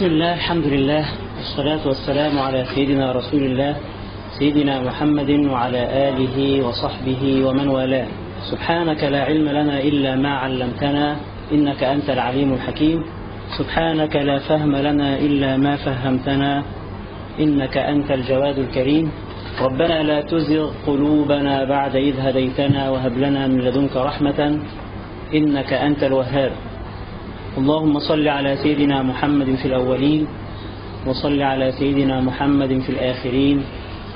بسم الله الحمد لله والصلاة والسلام على سيدنا رسول الله سيدنا محمد وعلى آله وصحبه ومن والاه. سبحانك لا علم لنا إلا ما علمتنا إنك أنت العليم الحكيم. سبحانك لا فهم لنا إلا ما فهمتنا إنك أنت الجواد الكريم. ربنا لا تزغ قلوبنا بعد إذ هديتنا وهب لنا من لدنك رحمة إنك أنت الوهاب. اللهم صل على سيدنا محمد في الأولين وصل على سيدنا محمد في الآخرين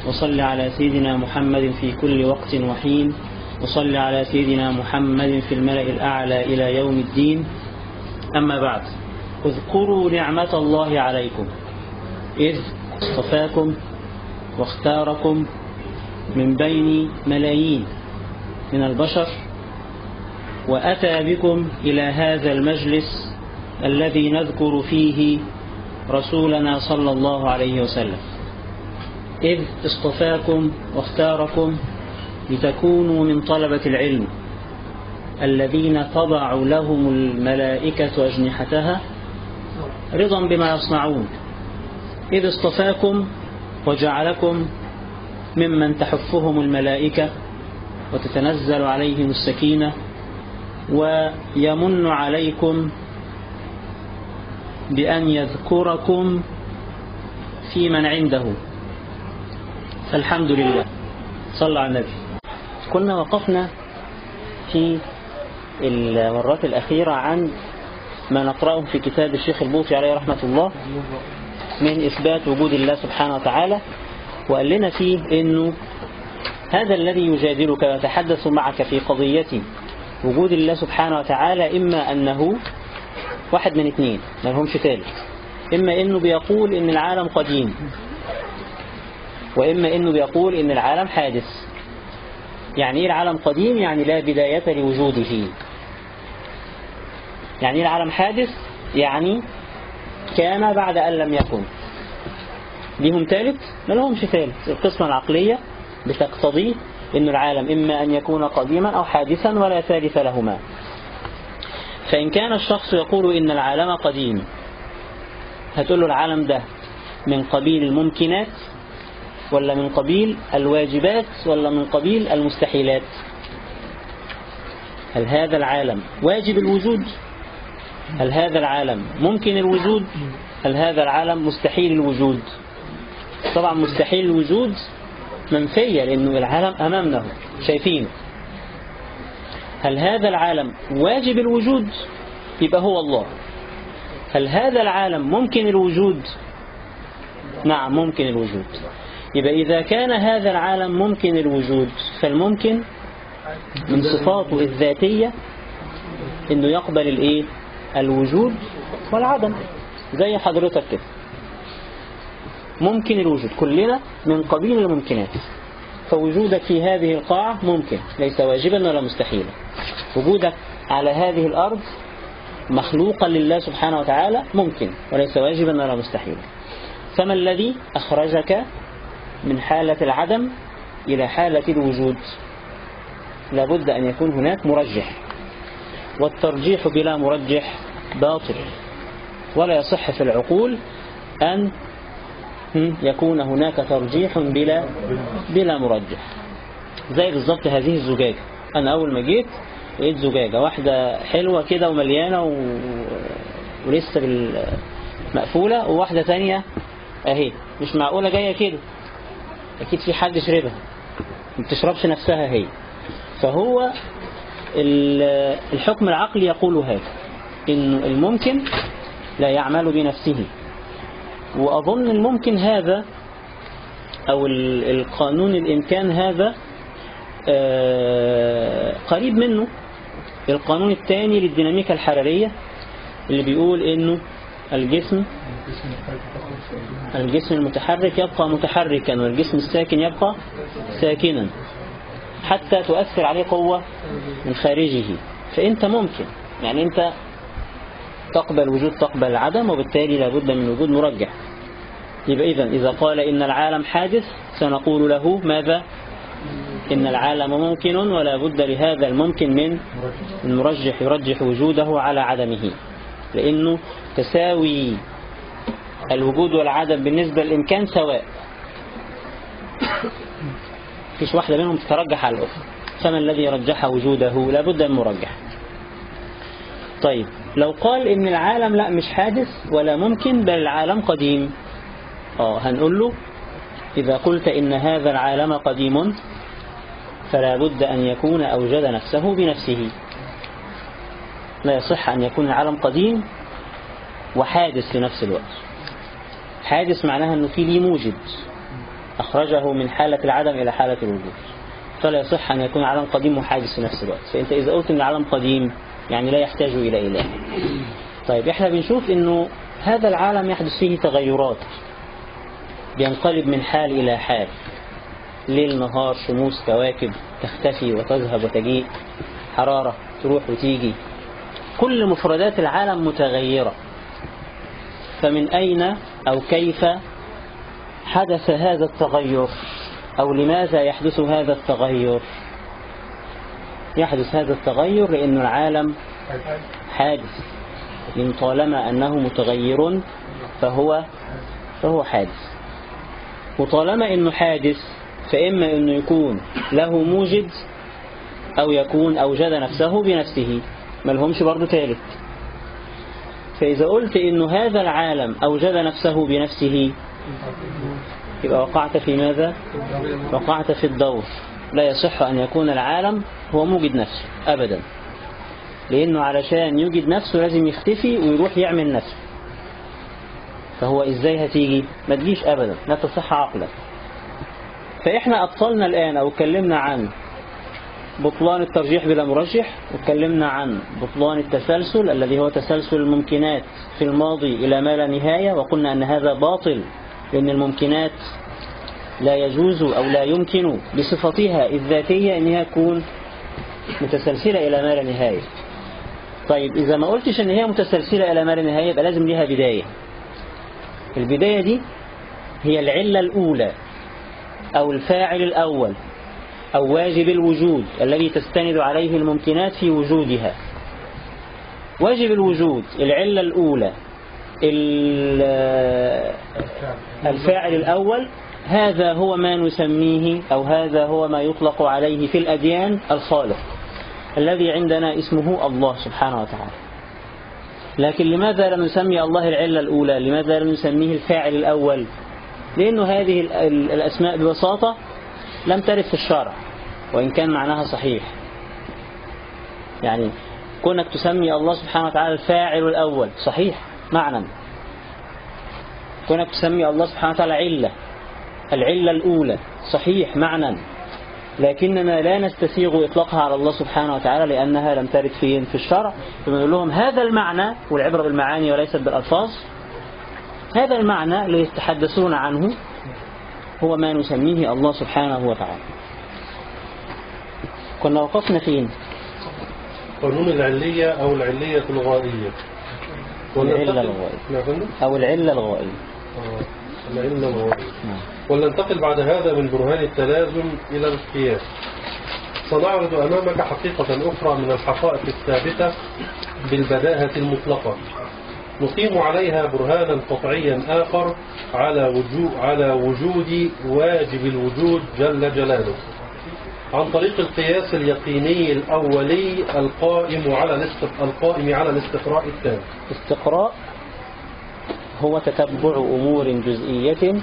وصل على سيدنا محمد في كل وقت وحين وصل على سيدنا محمد في الملأ الأعلى إلى يوم الدين. أما بعد اذكروا نعمة الله عليكم إذ اصطفاكم واختاركم من بين ملايين من البشر وأتى بكم إلى هذا المجلس الذي نذكر فيه رسولنا صلى الله عليه وسلم. إذ اصطفاكم واختاركم لتكونوا من طلبة العلم الذين تضع لهم الملائكة أجنحتها رضا بما يصنعون. إذ اصطفاكم وجعلكم ممن تحفهم الملائكة وتتنزل عليهم السكينة ويمن عليكم بأن يذكركم في من عنده. فالحمد لله صلى على النبي. كنا وقفنا في المرات الأخيرة عن ما نقرأه في كتاب الشيخ البوطي عليه رحمة الله من إثبات وجود الله سبحانه وتعالى وقال لنا فيه أنه هذا الذي يجادلك ويتحدث معك في قضية وجود الله سبحانه وتعالى إما أنه واحد من اثنين ما لهمش ثالث. إما أنه بيقول إن العالم قديم وإما أنه بيقول إن العالم حادث. يعني إيه العالم قديم؟ يعني لا بداية لوجوده. يعني إيه العالم حادث؟ يعني كان بعد أن لم يكن. ليهم ثالث؟ ما لهمش ثالث. القسمة العقلية بتقتضي أن العالم إما أن يكون قديما أو حادثا ولا ثالث لهما. فإن كان الشخص يقول إن العالم قديم هتقول له العالم ده من قبيل الممكنات ولا من قبيل الواجبات ولا من قبيل المستحيلات؟ هل هذا العالم واجب الوجود؟ هل هذا العالم ممكن الوجود؟ هل هذا العالم مستحيل الوجود؟ طبعا مستحيل الوجود منفية لأنه العالم أمامنا شايفينه هل هذا العالم واجب الوجود؟ يبقى هو الله. هل هذا العالم ممكن الوجود؟ نعم ممكن الوجود. يبقى إذا كان هذا العالم ممكن الوجود فالممكن من صفاته الذاتية إنه يقبل الإيه؟ الوجود والعدم. زي حضرتك كده. ممكن الوجود. كلنا من قبيل الممكنات. فوجودك في هذه القاعة ممكن ليس واجبا ولا مستحيلا. وجودك على هذه الأرض مخلوقا لله سبحانه وتعالى ممكن وليس واجبا ولا مستحيلا. فما الذي أخرجك من حالة العدم إلى حالة الوجود؟ لابد أن يكون هناك مرجح. والترجيح بلا مرجح باطل. ولا يصح في العقول أن يكون هناك ترجيح بلا بلا مرجح. زي بالظبط هذه الزجاجة. أنا أول ما جيت لقيت زجاجة. واحدة حلوة كده ومليانة و... ولسه بال... مقفولة وواحدة تانية أهي. مش معقولة جاية كده. أكيد في حد شربها ما بتشربش نفسها هي. فهو الحكم العقلي يقول هذا. إن الممكن لا يعمل بنفسه. وأظن الممكن هذا أو القانون الإمكان هذا قريب منه. القانون الثاني للديناميكا الحرارية اللي بيقول إنه الجسم الجسم المتحرك يبقى متحركا والجسم الساكن يبقى ساكنا حتى تؤثر عليه قوة من خارجه. فأنت ممكن يعني أنت تقبل وجود تقبل العدم وبالتالي لابد من وجود مرجح. يبقى إذا إذا قال إن العالم حادث سنقول له ماذا؟ إن العالم ممكن ولا بد لهذا الممكن من المرجح يرجح وجوده على عدمه. لأنه تساوي الوجود والعدم بالنسبة للإمكان سواء. فيش واحدة منهم تترجح على الأخرى. فما الذي رجح وجوده؟ لابد من مرجح. طيب لو قال إن العالم لا مش حادث ولا ممكن بل العالم قديم. آه هنقول له إذا قلت إن هذا العالم قديم فلا بد أن يكون أوجد نفسه بنفسه. لا يصح أن يكون العالم قديم وحادث في نفس الوقت. حادث معناها أنه في ليه موجد أخرجه من حالة العدم إلى حالة الوجود. فلا يصح أن يكون العالم قديم وحادث في نفس الوقت. فأنت إذا قلت أن العالم قديم يعني لا يحتاج إلى إله. طيب إحنا بنشوف أنه هذا العالم يحدث فيه تغيرات. بينقلب من حال إلى حال. ليل نهار شموس كواكب تختفي وتذهب وتجيء. حرارة تروح وتيجي. كل مفردات العالم متغيرة. فمن أين أو كيف حدث هذا التغير؟ أو لماذا يحدث هذا التغير؟ يحدث هذا التغير لأن العالم حادث. من طالما أنه متغير فهو فهو حادث. وطالما أنه حادث فإما أنه يكون له موجد أو يكون أوجد نفسه بنفسه ما لهمش برضه ثالث. فإذا قلت إنه هذا العالم أوجد نفسه بنفسه يبقى وقعت في ماذا؟ وقعت في الدور لا يصح أن يكون العالم هو موجد نفسه أبدا. لأنه علشان يوجد نفسه لازم يختفي ويروح يعمل نفسه فهو إزاي هتيجي؟ ما تجيش أبدا لا تصح عقلا. فإحنا أبطلنا الآن أو اتكلمنا عن بطلان الترجيح بلا مرجح واتكلمنا عن بطلان التسلسل الذي هو تسلسل الممكنات في الماضي إلى ما لا نهاية وقلنا أن هذا باطل لأن الممكنات لا يجوز أو لا يمكن بصفتها الذاتية أنها تكون متسلسلة إلى ما لا نهاية. طيب إذا ما قلتش أن هي متسلسلة إلى ما لا نهاية يبقى لازم ليها بداية. البداية دي هي العلة الأولى أو الفاعل الأول أو واجب الوجود الذي تستند عليه الممكنات في وجودها. واجب الوجود العلة الأولى الفاعل الأول هذا هو ما نسميه أو هذا هو ما يطلق عليه في الأديان الخالق الذي عندنا اسمه الله سبحانه وتعالى. لكن لماذا لم نسمي الله العلة الأولى؟ لماذا لم نسميه الفاعل الأول؟ لأن هذه الأسماء ببساطة لم ترد في الشرع وإن كان معناها صحيح. يعني كونك تسمي الله سبحانه وتعالى الفاعل الأول صحيح معنى. كونك تسمي الله سبحانه وتعالى علة العلة الأولى. صحيح معنى لكننا لا نستسيغ إطلاقها على الله سبحانه وتعالى لأنها لم ترد فين في الشرع. فبنقول لهم هذا المعنى والعبرة بالمعاني وليست بالألفاظ. هذا المعنى الذي يتحدثون عنه هو ما نسميه الله سبحانه وتعالى. كنا وقفنا فين؟ قانون العلية أو العلية الغائية. العلة الغائية. أو العلة الغائية. العلة الغائية. ولننتقل بعد هذا من برهان التلازم إلى القياس. سنعرض أمامك حقيقة أخرى من الحقائق الثابتة بالبداهة المطلقة. نقيم عليها برهانا قطعيا آخر على وجود, على وجود واجب الوجود جل جلاله. عن طريق القياس اليقيني الأولي القائم على القائم على الاستقراء التام استقراء هو تتبع أمور جزئية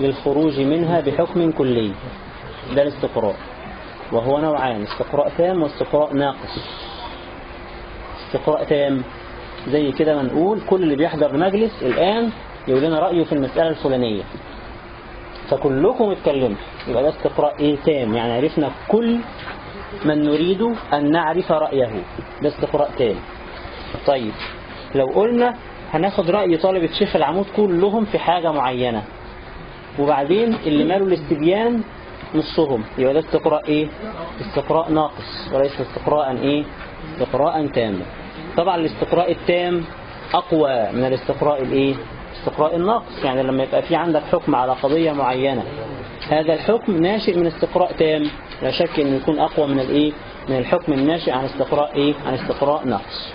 للخروج منها بحكم كلي ده الاستقراء وهو نوعان استقراء تام واستقراء ناقص. استقراء تام زي كده ما نقول كل اللي بيحضر مجلس الآن يقول لنا رأيه في المسألة الفلانية. فكلكم اتكلموا يبقى ده استقراء إيه تام؟ يعني عرفنا كل من نريد أن نعرف رأيه ده استقراء تام. طيب لو قلنا هناخد رأي طالبة شيخ العمود كلهم في حاجة معينة. وبعدين اللي مالوا الاستبيان نصهم. يبقى ده استقراء إيه؟ استقراء ناقص وليس استقراء إيه؟ استقراء تاما طبعا الاستقراء التام أقوى من الاستقراء الإيه؟ استقراء الناقص. يعني لما يبقى في عندك حكم على قضية معينة هذا الحكم ناشئ من استقراء تام. لا شك انه يكون أقوى من الإيه؟ من الحكم الناشئ عن استقراء إيه؟ عن استقراء نقص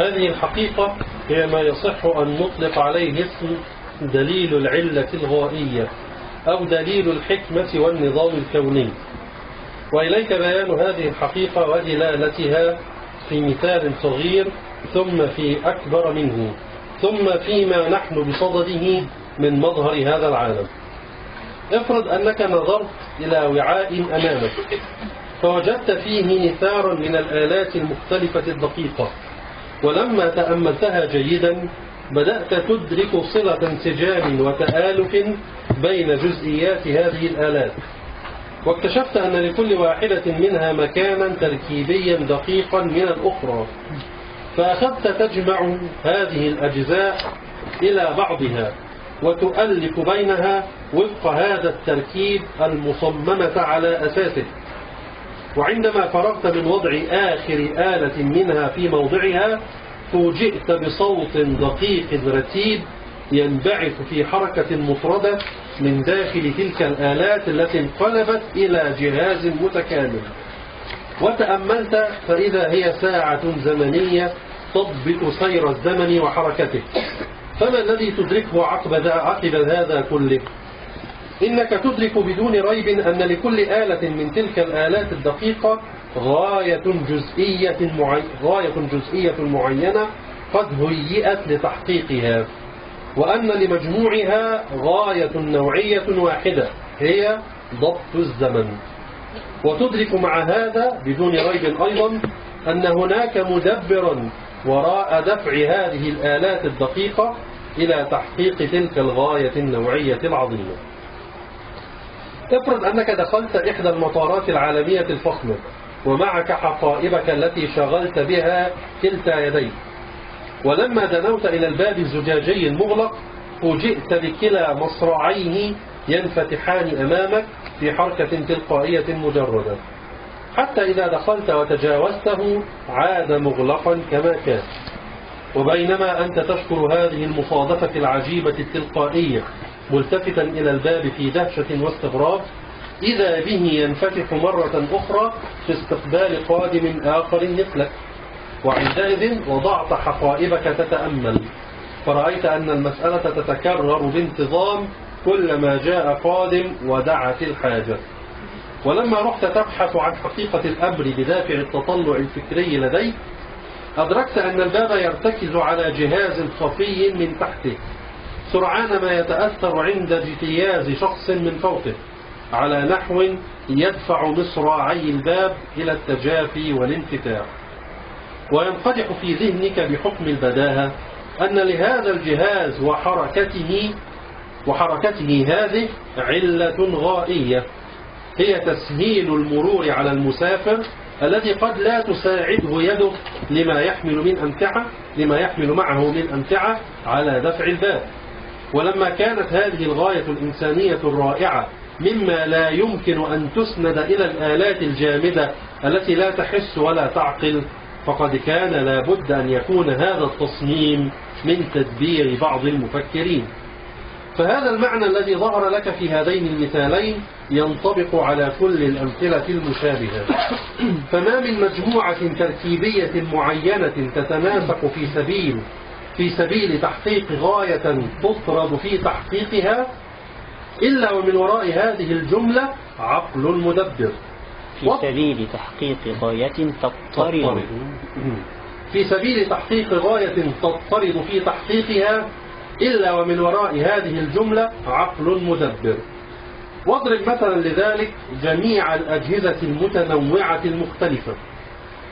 هذه الحقيقة هي ما يصح أن نطلق عليه اسم دليل العلة الغائية أو دليل الحكمة والنظام الكوني. وإليك بيان هذه الحقيقة ودلالتها في مثال صغير ثم في أكبر منه ثم فيما نحن بصدده من مظهر هذا العالم. افرض أنك نظرت إلى وعاء أمامك فوجدت فيه نثارا من الآلات المختلفة الدقيقة ولما تأملتها جيدا بدأت تدرك صلة انسجام وتآلف بين جزئيات هذه الآلات. واكتشفت أن لكل واحدة منها مكانا تركيبيا دقيقا من الأخرى. فأخذت تجمع هذه الأجزاء إلى بعضها وتؤلف بينها وفق هذا التركيب المصممة على أساسه. وعندما فرغت من وضع آخر آلة منها في موضعها فوجئت بصوت دقيق رتيب ينبعث في حركة مفردة من داخل تلك الآلات التي انقلبت إلى جهاز متكامل. وتأملت فإذا هي ساعة زمنية تضبط سير الزمن وحركته. فما الذي تدركه عقب هذا كله؟ إنك تدرك بدون ريب أن لكل آلة من تلك الآلات الدقيقة غاية جزئية, معي... غاية جزئية معينة قد هيئت لتحقيقها. وأن لمجموعها غاية نوعية واحدة هي ضبط الزمن. وتدرك مع هذا بدون ريب أيضا أن هناك مدبرا وراء دفع هذه الآلات الدقيقة إلى تحقيق تلك الغاية النوعية العظيمة. افرض أنك دخلت إحدى المطارات العالمية الفخمة. ومعك حقائبك التي شغلت بها كلتا يديك. ولما دنوت إلى الباب الزجاجي المغلق فوجئت بكلا مصراعيه ينفتحان أمامك في حركة تلقائية مجردة. حتى إذا دخلت وتجاوزته عاد مغلقا كما كان. وبينما أنت تشكر هذه المصادفة العجيبة التلقائية ملتفتا إلى الباب في دهشة واستغراب إذا به ينفتح مرة أخرى في استقبال قادم آخر مثلك. وعندئذ وضعت حقائبك تتأمل. فرأيت أن المسألة تتكرر بانتظام كلما جاء قادم ودعت الحاجة. ولما رحت تبحث عن حقيقة الأمر بدافع التطلع الفكري لديك أدركت أن الباب يرتكز على جهاز خفي من تحته. سرعان ما يتأثر عند اجتياز شخص من فوقه. على نحو يدفع مصراعي الباب إلى التجافي والانفتاح. وينقدح في ذهنك بحكم البداهة أن لهذا الجهاز وحركته وحركته هذه علة غائية. هي تسهيل المرور على المسافر الذي قد لا تساعده يده لما يحمل من أمتعة لما يحمل معه من أمتعة على دفع الباب. ولما كانت هذه الغاية الإنسانية الرائعة مما لا يمكن أن تسند إلى الآلات الجامدة التي لا تحس ولا تعقل فقد كان لابد أن يكون هذا التصميم من تدبير بعض المفكرين. فهذا المعنى الذي ظهر لك في هذين المثالين ينطبق على كل الأمثلة المشابهة. فما من مجموعة تركيبية معينة تتناسق في سبيل في سبيل تحقيق غاية تطرد في تحقيقها إلا ومن وراء هذه الجملة عقل مدبر. في سبيل تحقيق غاية تضطرد. في سبيل تحقيق غاية تضطرد في تحقيقها إلا ومن وراء هذه الجملة عقل مدبر. واضرب مثلا لذلك جميع الأجهزة المتنوعة المختلفة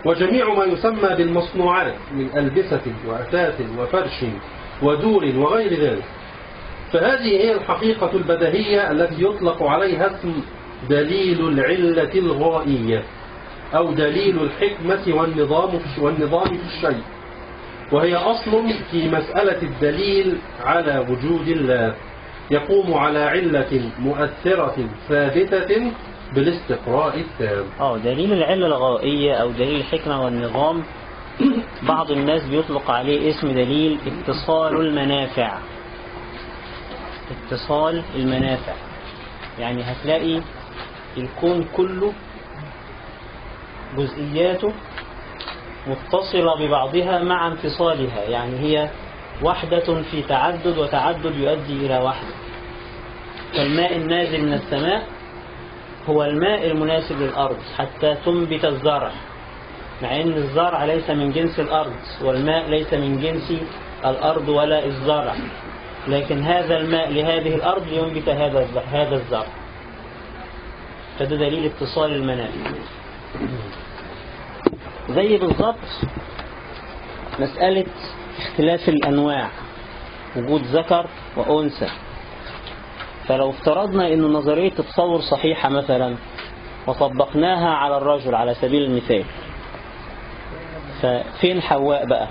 وجميع ما يسمى بالمصنوعات من ألبسة وأثاث وفرش ودور وغير ذلك. فهذه هي الحقيقة البدهية التي يطلق عليها اسم دليل العلة الغائية أو دليل الحكمة والنظام في والنظام في الشيء. وهي أصل في مسألة الدليل على وجود الله. يقوم على علة مؤثرة ثابتة بالاستقراء التام. آه دليل العلة الغائية أو دليل الحكمة والنظام بعض الناس بيطلق عليه اسم دليل اتصال المنافع. اتصال المنافع. يعني هتلاقي الكون كله جزئياته متصلة ببعضها مع انفصالها. يعني هي وحدة في تعدد وتعدد يؤدي إلى وحدة. فالماء النازل من السماء هو الماء المناسب للأرض حتى تنبت الزرع. مع أن الزرع ليس من جنس الأرض والماء ليس من جنس الأرض ولا الزرع. لكن هذا الماء لهذه الأرض لينبت هذا هذا الزرع. فده دليل اتصال المنافع زي بالضبط مسألة اختلاف الأنواع وجود ذكر وأنثى. فلو افترضنا أن نظرية التصور صحيحة مثلا وطبقناها على الرجل على سبيل المثال ففين حواء بقى؟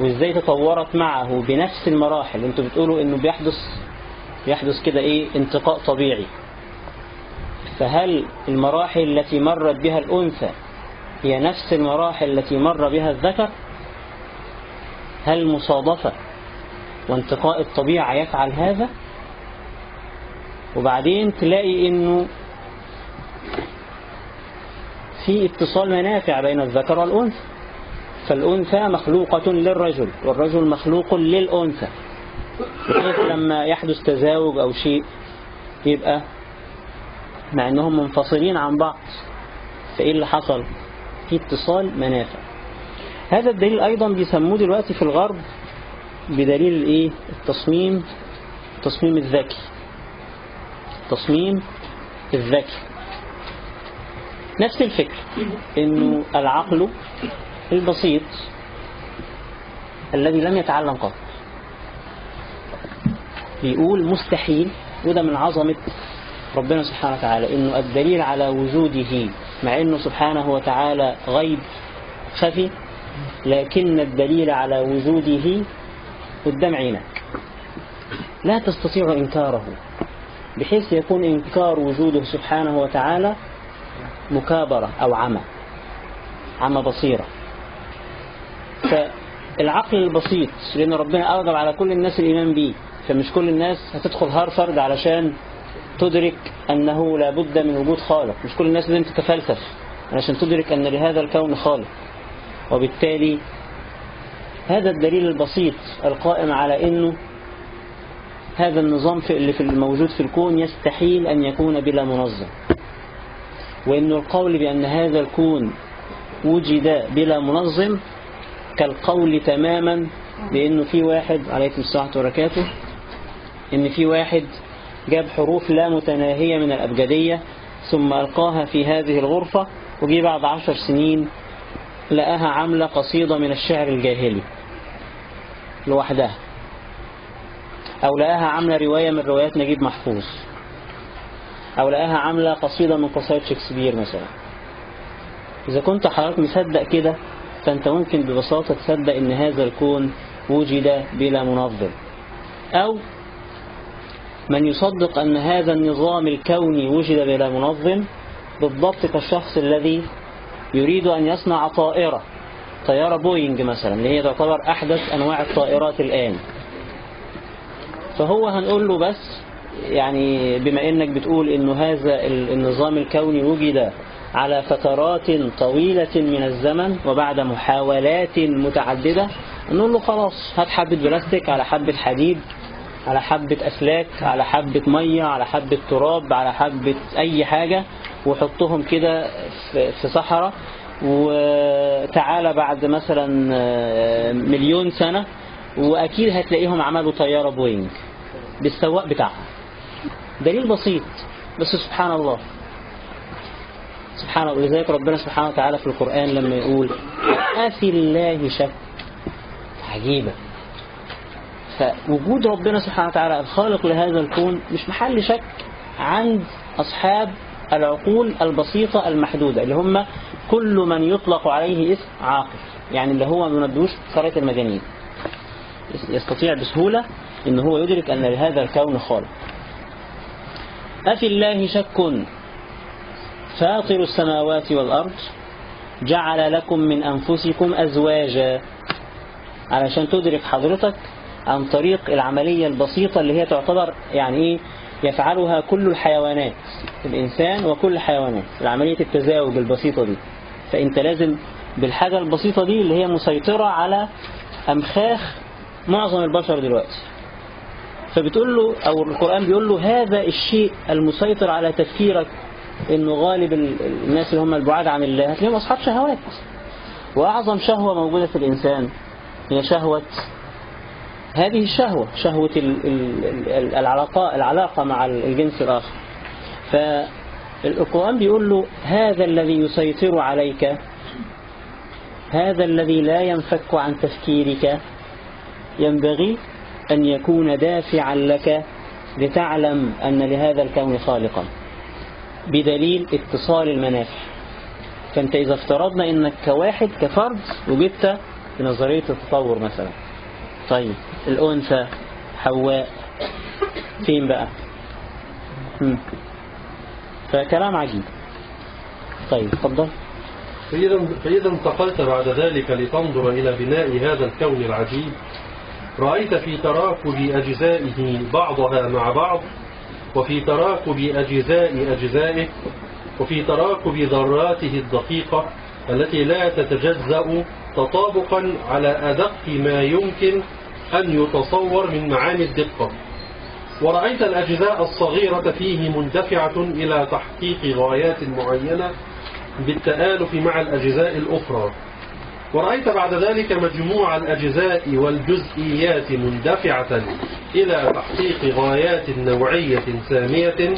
وازاي تطورت معه بنفس المراحل. أنتوا بتقولوا انه بيحدث بيحدث كده إيه انتقاء طبيعي. فهل المراحل التي مرت بها الأنثى هي نفس المراحل التي مر بها الذكر؟ هل مصادفة وانتقاء الطبيعة يفعل هذا؟ وبعدين تلاقي إنه في اتصال منافع بين الذكر والأنثى. فالأنثى مخلوقة للرجل والرجل مخلوق للأنثى. بحيث لما يحدث تزاوج أو شيء يبقى مع أنهم منفصلين عن بعض. فإيه اللي حصل؟ في اتصال منافع. هذا الدليل أيضا بيسموه دلوقتي في الغرب بدليل الإيه التصميم التصميم الذكي. التصميم الذكي. نفس الفكر إنه العقل البسيط الذي لم يتعلم قط. بيقول مستحيل وده من عظمة ربنا سبحانه وتعالى إنه الدليل على وجوده مع إنه سبحانه وتعالى غيب خفي لكن الدليل على وجوده قدام عينك. لا تستطيع إنكاره بحيث يكون إنكار وجوده سبحانه وتعالى مكابرة أو عمى عمى بصيرة. فالعقل البسيط لأن ربنا أوجب على كل الناس الإيمان به فمش كل الناس هتدخل هارفرد علشان تدرك أنه لابد من وجود خالق. مش كل الناس لازم تتفلسف علشان تدرك أن لهذا الكون خالق. وبالتالي هذا الدليل البسيط القائم على أنه هذا النظام في اللي في الموجود في الكون يستحيل أن يكون بلا منظم. وأن القول بأن هذا الكون وجد بلا منظم كالقول تماما بأنه في واحد عليكم السلام وبركاته إن في واحد جاب حروف لا متناهية من الأبجدية ثم ألقاها في هذه الغرفة وجي بعد عشر سنين لقاها عاملة قصيدة من الشعر الجاهلي لوحدها أو لقاها عاملة رواية من روايات نجيب محفوظ أو لقاها عاملة قصيدة من قصائد شكسبير مثلا. إذا كنت حضرتك مصدق كده فأنت ممكن ببساطة تصدق إن هذا الكون وجد بلا منظم. أو من يصدق أن هذا النظام الكوني وجد بلا منظم بالضبط كالشخص الذي يريد أن يصنع طائرة طيارة بوينج مثلا اللي هي تعتبر أحدث أنواع الطائرات الآن. فهو هنقول له بس يعني بما إنك بتقول إنه هذا النظام الكوني وجد على فترات طويلة من الزمن وبعد محاولات متعددة نقول له خلاص هات حبة بلاستيك على حبة حديد على حبة أسلاك على حبة مية على حبة تراب على حبة أي حاجة وحطهم كده في صحراء. وتعالى بعد مثلا مليون سنة وأكيد هتلاقيهم عملوا طيارة بوينج بالسواق بتاعها دليل بسيط بس سبحان الله. سبحان الله لذلك ربنا سبحانه وتعالى في القرآن لما يقول أفي الله شك عجيبة فوجود ربنا سبحانه وتعالى الخالق لهذا الكون مش محل شك عند أصحاب العقول البسيطة المحدودة اللي هم كل من يطلق عليه اسم عاقل يعني اللي هو ما ندوش قرية المجانين. يستطيع بسهولة إن هو يدرك أن لهذا الكون خالق. أفي الله شك فاطر السماوات والأرض جعل لكم من أنفسكم أزواجا. علشان تدرك حضرتك عن طريق العملية البسيطة اللي هي تعتبر يعني إيه؟ يفعلها كل الحيوانات الإنسان وكل الحيوانات عملية التزاوج البسيطة دي. فأنت لازم بالحاجة البسيطة دي اللي هي مسيطرة على أمخاخ معظم البشر دلوقتي. فبتقول له أو القرآن بيقول له هذا الشيء المسيطر على تفكيرك إنه غالب ال- الناس اللي هم البعاد عن الله هتلاقيهم أصحاب شهوات وأعظم شهوة موجودة في الإنسان هي شهوة هذه الشهوة شهوة ال- ال- ال- العلاقة العلاقة مع الجنس الآخر. فالقرآن بيقول له هذا الذي يسيطر عليك هذا الذي لا ينفك عن تفكيرك ينبغي أن يكون دافعا لك لتعلم أن لهذا الكون خالقا. بدليل اتصال المنافع فأنت إذا افترضنا أنك كواحد كفرد وجدت في نظرية التطور مثلا. طيب الأنثى حواء فين بقى. فكلام عجيب. طيب اتفضل. فإذا, فإذا انتقلت بعد ذلك لتنظر إلى بناء هذا الكون العجيب رأيت في تراكب أجزائه بعضها مع بعض وفي تراكب أجزاء أجزائه وفي تراكب ذراته الدقيقة التي لا تتجزأ تطابقا على أدق ما يمكن أن يتصور من معاني الدقة. ورأيت الأجزاء الصغيرة فيه مندفعة إلى تحقيق غايات معينة بالتآلف مع الأجزاء الأخرى. ورأيت بعد ذلك مجموع الأجزاء والجزئيات مندفعة إلى تحقيق غايات نوعية سامية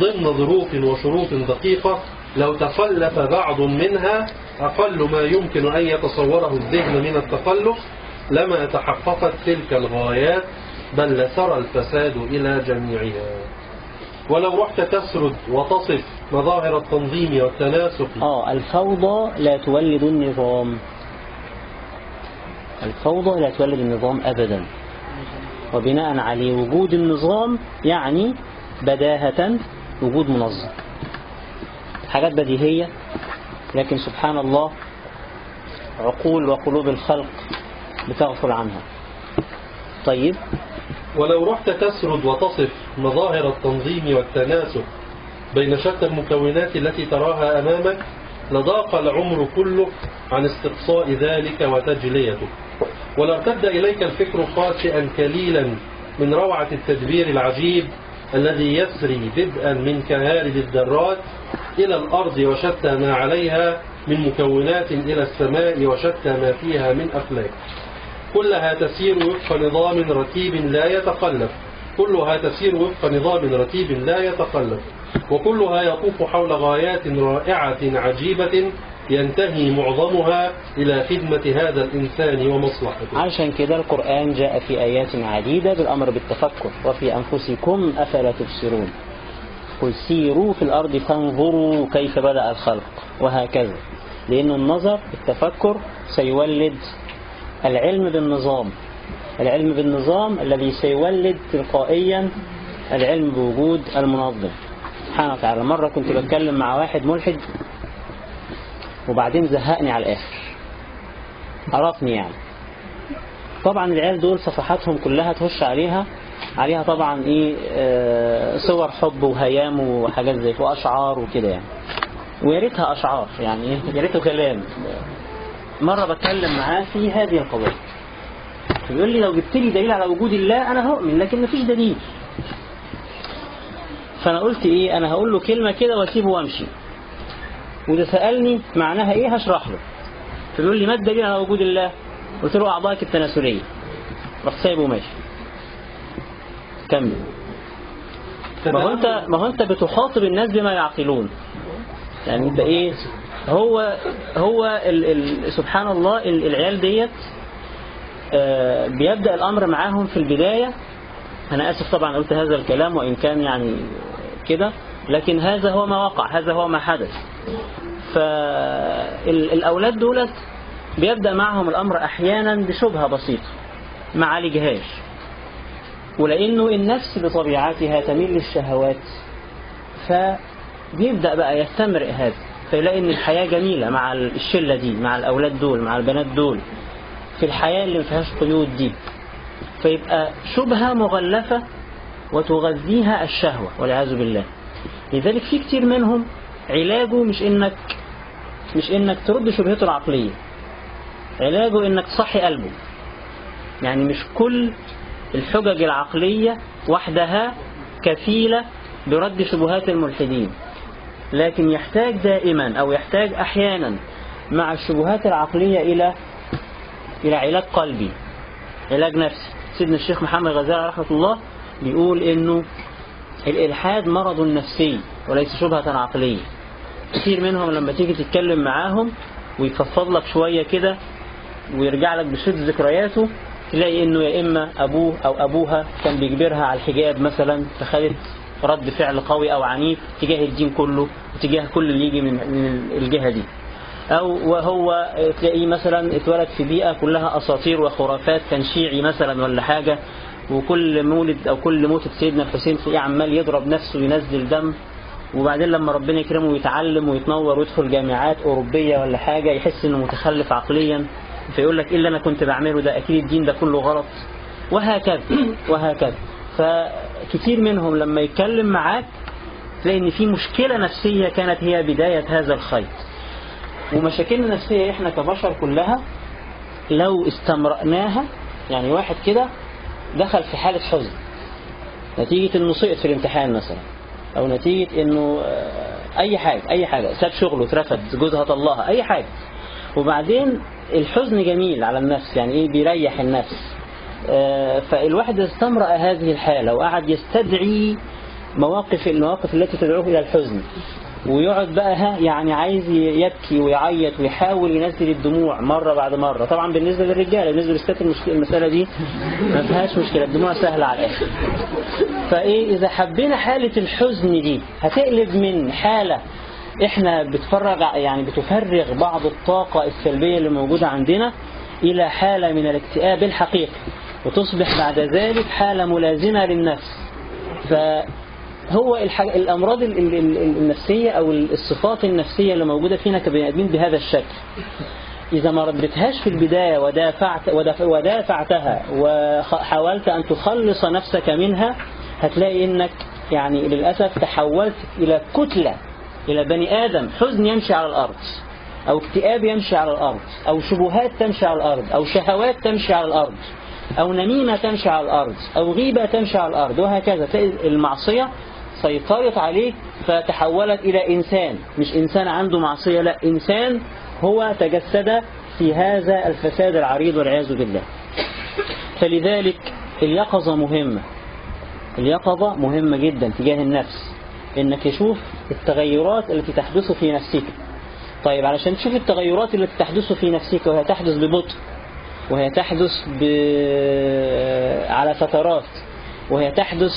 ضمن ظروف وشروط دقيقة لو تخلف بعض منها أقل ما يمكن أن يتصوره الذهن من التخلف لما تحققت تلك الغايات بل لسرى الفساد إلى جميعها. ولو رحت تسرد وتصف مظاهر التنظيم والتناسق آه الفوضى لا تولد النظام. الفوضى لا تولد النظام أبدا. وبناء عليه وجود النظام يعني بداهة وجود منظم. حاجات بديهية لكن سبحان الله عقول وقلوب الخلق بتغفل عنها. طيب. ولو رحت تسرد وتصف مظاهر التنظيم والتناسق بين شتى المكونات التي تراها أمامك لضاق العمر كله عن استقصاء ذلك وتجليته. ولارتد إليك الفكر خاشئا كليلا من روعة التدبير العجيب الذي يسري بدءا من كهارب الذرات إلى الأرض وشتى ما عليها من مكونات إلى السماء وشتى ما فيها من أفلاك كلها تسير وفق نظام رتيب لا يتخلف. كلها تسير وفق نظام رتيب لا يتخلف وكلها يطوف حول غايات رائعة عجيبة ينتهي معظمها إلى خدمة هذا الإنسان ومصلحته. عشان كده القرآن جاء في آيات عديدة بالأمر بالتفكر وفي أنفسكم أفلا تبصرون؟ قل سيروا في الأرض فانظروا كيف بدأ الخلق وهكذا. لأن النظر التفكر سيولد العلم بالنظام العلم بالنظام الذي سيولد تلقائيا العلم بوجود المنظم. سبحانه وتعالى مرة كنت بتكلم مع واحد ملحد وبعدين زهقني على الآخر. عرفني يعني. طبعا العيال دول صفحاتهم كلها تخش عليها عليها طبعا إيه آه صور حب وهيام وحاجات زي وأشعار وكده يعني. ويا ريتها أشعار يعني؟ يا ريته كلام. مرة بتكلم معاه في هذه القضية. بيقول لي لو جبت لي دليل على وجود الله أنا هؤمن لكن مفيش دليل. فأنا قلت إيه؟ أنا هقول له كلمة كده وأسيبه وأمشي. وده سألني معناها إيه هشرح له. فبيقول لي ما الدليل على وجود الله؟ قلت له أعضائك التناسلية. رحت سايبه وماشي. كمل. ما هو انت ما هو أنت بتخاطب الناس بما يعقلون. يعني انت إيه؟ هو هو ال ال سبحان الله ال العيال ديت بيبدأ الأمر معاهم في البداية. أنا آسف طبعا قلت هذا الكلام وإن كان يعني كده لكن هذا هو ما وقع هذا هو ما حدث. فالأولاد دولت بيبدأ معهم الأمر أحيانا بشبهة بسيطة ما عالجهاش ولأنه النفس بطبيعتها تميل للشهوات فبيبدأ بقى يستمر هذا فيلاقي إن الحياة جميلة مع الشلة دي مع الأولاد دول مع البنات دول. في الحياة اللي ما فيهاش قيود دي. فيبقى شبهة مغلفة وتغذيها الشهوة والعياذ بالله. لذلك في كتير منهم علاجه مش إنك مش إنك ترد شبهته العقلية. علاجه إنك تصحي قلبه. يعني مش كل الحجج العقلية وحدها كفيلة برد شبهات الملحدين. لكن يحتاج دائما أو يحتاج أحيانا مع الشبهات العقلية إلى إلى علاج قلبي علاج نفسي. سيدنا الشيخ محمد غزالي رحمة الله بيقول إنه الإلحاد مرض نفسي وليس شبهة عقلية. كثير منهم لما تيجي تتكلم معاهم ويفضفض لك شوية كده ويرجع لك بشد ذكرياته تلاقي إنه يا إما أبوه أو أبوها كان بيجبرها على الحجاب مثلا فخدت رد فعل قوي أو عنيف تجاه الدين كله وتجاه كل اللي يجي من الجهة دي. أو وهو تلاقيه مثلا اتولد في بيئة كلها أساطير وخرافات كان شيعي مثلا ولا حاجة وكل مولد أو كل موتة سيدنا الحسين تلاقيه عمال يضرب نفسه وينزل دم وبعدين لما ربنا يكرمه ويتعلم ويتنور ويدخل جامعات أوروبية ولا حاجة يحس إنه متخلف عقليا فيقول لك إيه اللي أنا كنت بعمله ده أكيد الدين ده كله غلط. وهكذا وهكذا. فكتير منهم لما يتكلم معاك تلاقي إن في مشكلة نفسية كانت هي بداية هذا الخيط. ومشاكلنا النفسية إحنا كبشر كلها لو استمرأناها يعني واحد كده دخل في حالة حزن. نتيجة إنه سقط في الامتحان مثلا. أو نتيجة إنه أي حاجة أي حاجة ساب شغله اترفد جوزها طلقها أي حاجة. وبعدين الحزن جميل على النفس يعني إيه؟ بيريح النفس. فالواحد استمرأ هذه الحالة وقعد يستدعي مواقف المواقف التي تدعوه إلى الحزن ويقعد بقى ها يعني عايز يبكي ويعيط ويحاول ينزل الدموع مرة بعد مرة. طبعا بالنسبة للرجال بالنسبة للستات المسألة دي ما فيهاش مشكلة الدموع سهلة على الآخر. فإيه إذا حبينا حالة الحزن دي هتقلب من حالة إحنا بتفرغ يعني بتفرغ بعض الطاقة السلبية اللي موجودة عندنا إلى حالة من الاكتئاب الحقيقي وتصبح بعد ذلك حالة ملازمة للنفس. ف هو. الأمراض ال... ال... النفسية أو الصفات النفسية اللي موجودة فينا كبني آدمين بهذا الشكل إذا ما ردتهاش في البداية ودافعت ودافع... ودافعتها وحاولت أن تخلص نفسك منها هتلاقي إنك يعني للأسف تحولت إلى كتلة إلى بني آدم حزن يمشي على الأرض أو اكتئاب يمشي على الأرض أو شبهات تمشي على الأرض أو شهوات تمشي على الأرض أو نميمة تمشي على الأرض أو غيبة تمشي على الأرض وهكذا تلاقي المعصية سيطرت عليك فتحولت إلى إنسان. مش إنسان عنده معصية لا إنسان هو تجسد في هذا الفساد العريض والعياذ بالله. فلذلك اليقظة مهمة. اليقظة مهمة جدا تجاه النفس. إنك تشوف التغيرات التي تحدث في نفسك. طيب علشان تشوف التغيرات التي تحدث في نفسك وهي تحدث ببطء وهي تحدث ب... على فترات وهي تحدث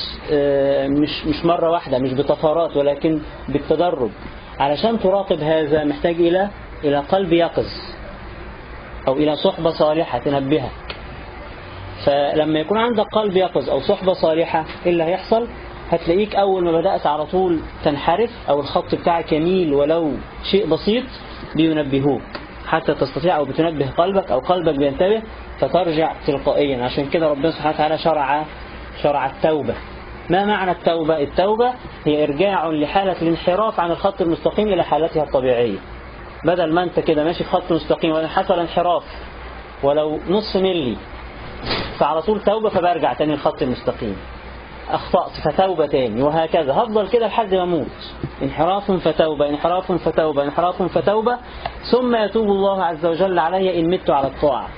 مش مش مرة واحدة مش بطفرات ولكن بالتدرج علشان تراقب هذا محتاج إلى إلى قلب يقظ أو إلى صحبة صالحة تنبهك. فلما يكون عندك قلب يقظ أو صحبة صالحة إيه اللي هيحصل؟ هتلاقيك أول ما بدأت على طول تنحرف أو الخط بتاعك يميل ولو شيء بسيط بينبهوك. حتى تستطيع أو بتنبه قلبك أو قلبك بينتبه فترجع تلقائيا. عشان كده ربنا سبحانه وتعالى شرع شرع التوبة. ما معنى التوبة؟ التوبة هي إرجاع لحالة الانحراف عن الخط المستقيم إلى حالتها الطبيعية. بدل ما أنت كده ماشي في خط مستقيم وإن حصل انحراف ولو نص ملي فعلى طول توبة فبرجع تاني الخط المستقيم أخطأت فتوبة تاني وهكذا. هفضل كده لحد ما أموت. انحراف فتوبة انحراف فتوبة انحراف فتوبة. ثم يتوب الله عز وجل علي إن مت على الطاعة.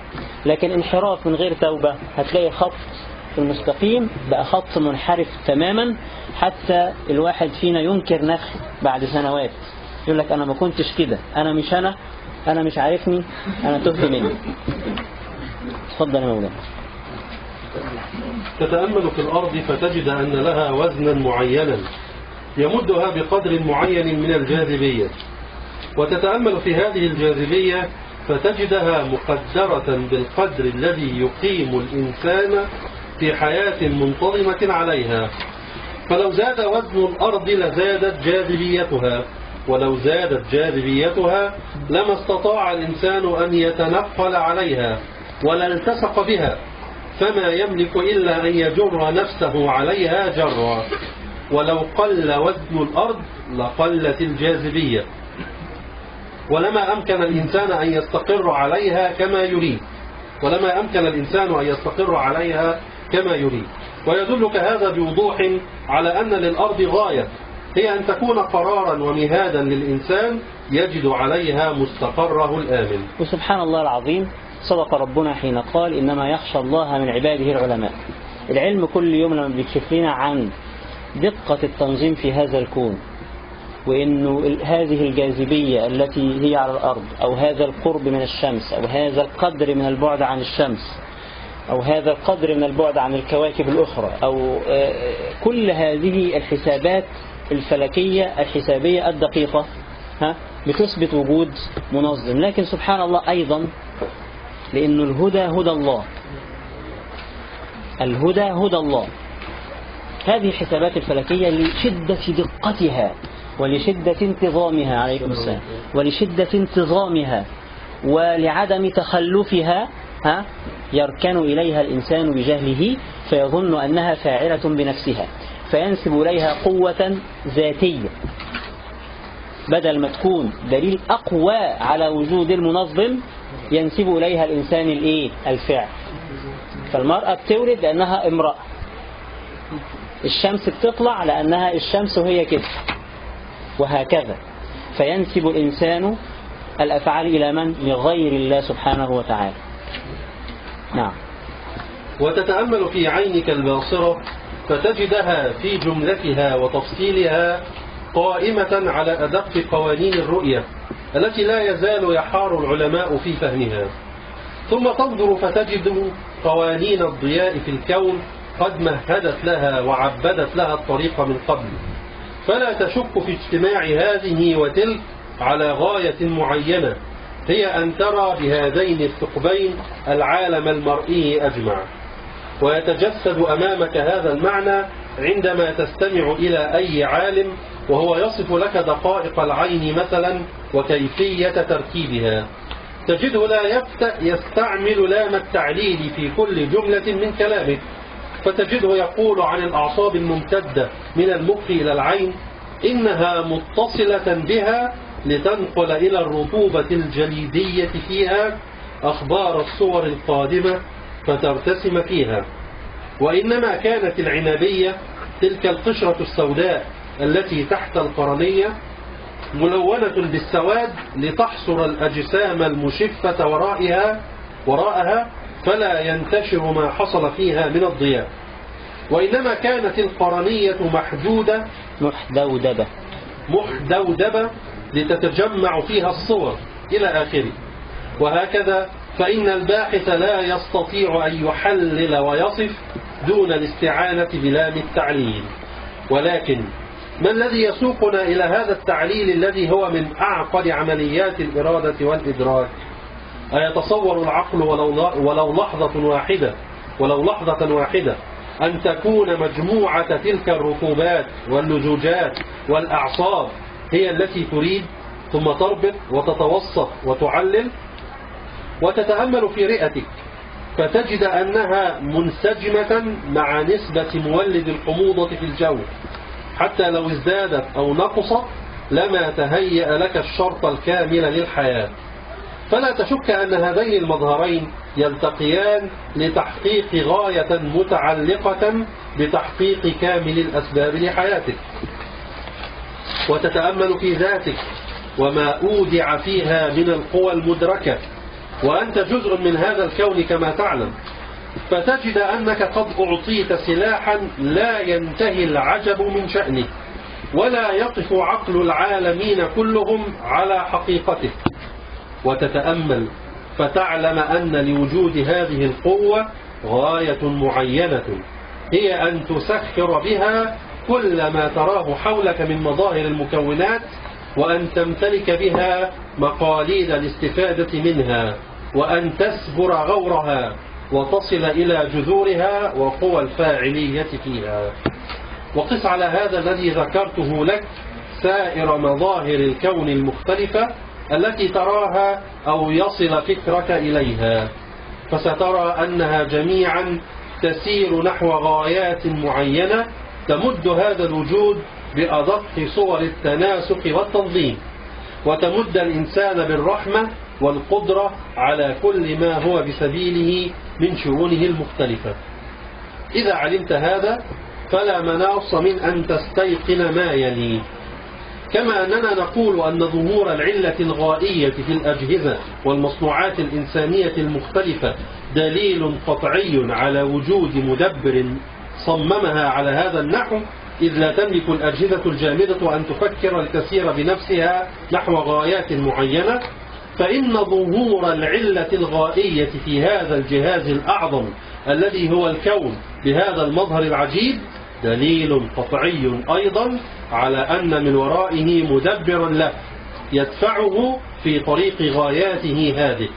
لكن انحراف من غير توبة هتلاقي خط المستقيم بقى خط منحرف تماما حتى الواحد فينا ينكر نفسه بعد سنوات. يقول لك أنا ما كنتش كده. أنا مش أنا. أنا مش عارفني. أنا تهت مني. اتفضل يا مولانا. تتأمل في الأرض فتجد أن لها وزنا معينا. يمدها بقدر معين من الجاذبية. وتتأمل في هذه الجاذبية فتجدها مقدرة بالقدر الذي يقيم الإنسان في حياة منتظمة عليها. فلو زاد وزن الأرض لزادت جاذبيتها. ولو زادت جاذبيتها لما استطاع الإنسان أن يتنقل عليها ولا التصق بها. فما يملك إلا أن يجر نفسه عليها جرا. ولو قل وزن الأرض لقلت الجاذبية. ولما أمكن الإنسان أن يستقر عليها كما يريد. ولما أمكن الإنسان أن يستقر عليها كما يريد. ويدلك هذا بوضوح على أن للأرض غاية. هي أن تكون قرارا ومهادا للإنسان يجد عليها مستقره الآمن. وسبحان الله العظيم صدق ربنا حين قال إنما يخشى الله من عباده العلماء. العلم كل يوم لما بيكشف لنا عن دقة التنظيم في هذا الكون وإنه هذه الجاذبية التي هي على الأرض أو هذا القرب من الشمس أو هذا القدر من البعد عن الشمس أو هذا القدر من البعد عن الكواكب الأخرى. أو كل هذه الحسابات الفلكية الحسابية الدقيقة ها بتثبت وجود منظم. لكن سبحان الله أيضا لأن الهدى هدى الله. الهدى هدى الله. هذه الحسابات الفلكية لشدة دقتها ولشدة انتظامها عليكم السلام ولشدة انتظامها ولعدم تخلفها ها يركن إليها الإنسان بجهله فيظن أنها فاعلة بنفسها فينسب إليها قوة ذاتية. بدل ما تكون دليل أقوى على وجود المنظم ينسب إليها الإنسان الإيه؟ الفعل فالمرأة بتولد لأنها امرأة. الشمس بتطلع لأنها الشمس وهي كده. وهكذا. فينسب الإنسان الأفعال إلى من؟ لغير الله سبحانه وتعالى. نعم. وتتأمل في عينك الباصرة فتجدها في جملتها وتفصيلها قائمة على أدق قوانين الرؤية التي لا يزال يحار العلماء في فهمها. ثم تنظر فتجد قوانين الضياء في الكون قد مهدت لها وعبدت لها الطريق من قبل. فلا تشك في اجتماع هذه وتلك على غاية معينة هي أن ترى بهذين الثقبين العالم المرئي أجمع. ويتجسد أمامك هذا المعنى عندما تستمع إلى أي عالم وهو يصف لك دقائق العين مثلا وكيفية تركيبها. تجده لا يستعمل لام التعليل في كل جملة من كلامه. فتجده يقول عن الأعصاب الممتدة من المخ إلى العين إنها متصلة بها لتنقل إلى الرطوبة الجليدية فيها أخبار الصور القادمة فترتسم فيها. وإنما كانت العنابية تلك القشرة السوداء التي تحت القرنية ملونة بالسواد لتحصر الأجسام المشفة ورائها وراءها فلا ينتشر ما حصل فيها من الضياء. وإنما كانت القرنية محدودة محدودبة. محدودبة لتتجمع فيها الصور إلى آخره. وهكذا فإن الباحث لا يستطيع أن يحلل ويصف دون الاستعانة بلام التعليل. ولكن ما الذي يسوقنا إلى هذا التعليل الذي هو من أعقد عمليات الإرادة والإدراك؟ أيتصور العقل ولو, ولو لحظة واحدة ولو لحظة واحدة أن تكون مجموعة تلك الرطوبات واللزوجات والأعصاب هي التي تريد ثم تربط وتتوسط وتعلل وتتأمل في رئتك. فتجد أنها منسجمة مع نسبة مولد الحموضة في الجو. حتى لو ازدادت أو نقصت لما تهيأ لك الشرط الكامل للحياة. فلا تشك أن هذين المظهرين يلتقيان لتحقيق غاية متعلقة بتحقيق كامل الأسباب لحياتك. وتتأمل في ذاتك وما أودع فيها من القوى المدركة وأنت جزء من هذا الكون كما تعلم. فتجد أنك قد أعطيت سلاحا لا ينتهي العجب من شأنه ولا يقف عقل العالمين كلهم على حقيقته. وتتأمل فتعلم أن لوجود هذه القوة غاية معينة هي أن تسخر بها كل ما تراه حولك من مظاهر المكونات وأن تمتلك بها مقاليد الاستفادة منها وأن تسبر غورها وتصل إلى جذورها وقوى الفاعلية فيها. وقس على هذا الذي ذكرته لك سائر مظاهر الكون المختلفة التي تراها أو يصل فكرك إليها. فسترى أنها جميعا تسير نحو غايات معينة تمد هذا الوجود بأدق صور التناسق والتنظيم وتمد الإنسان بالرحمة والقدرة على كل ما هو بسبيله من شؤونه المختلفة. إذا علمت هذا فلا مناص من أن تستيقن ما يلي. كما أننا نقول أن ظهور العلة الغائية في الأجهزة والمصنوعات الإنسانية المختلفة دليل قطعي على وجود مدبر صممها على هذا النحو إذ لا تملك الأجهزة الجامدة أن تفكر لتسير بنفسها نحو غايات معينة. فإن ظهور العلة الغائية في هذا الجهاز الأعظم الذي هو الكون بهذا المظهر العجيب دليل قطعي أيضا على أن من ورائه مدبرا له يدفعه في طريق غاياته هذه.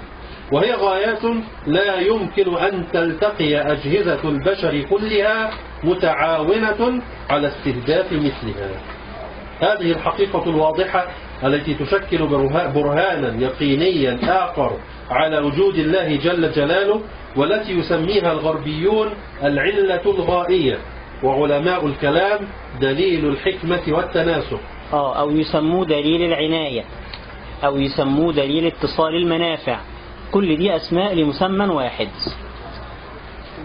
وهي غايات لا يمكن أن تلتقي أجهزة البشر كلها متعاونة على استهداف مثلها. هذه الحقيقة الواضحة التي تشكل برهانا يقينيا آخر على وجود الله جل جلاله والتي يسميها الغربيون العلة الغائية. وعلماء الكلام دليل الحكمة والتناسق آه أو يسموه دليل العناية أو يسموه دليل اتصال المنافع. كل دي أسماء لمسمى واحد.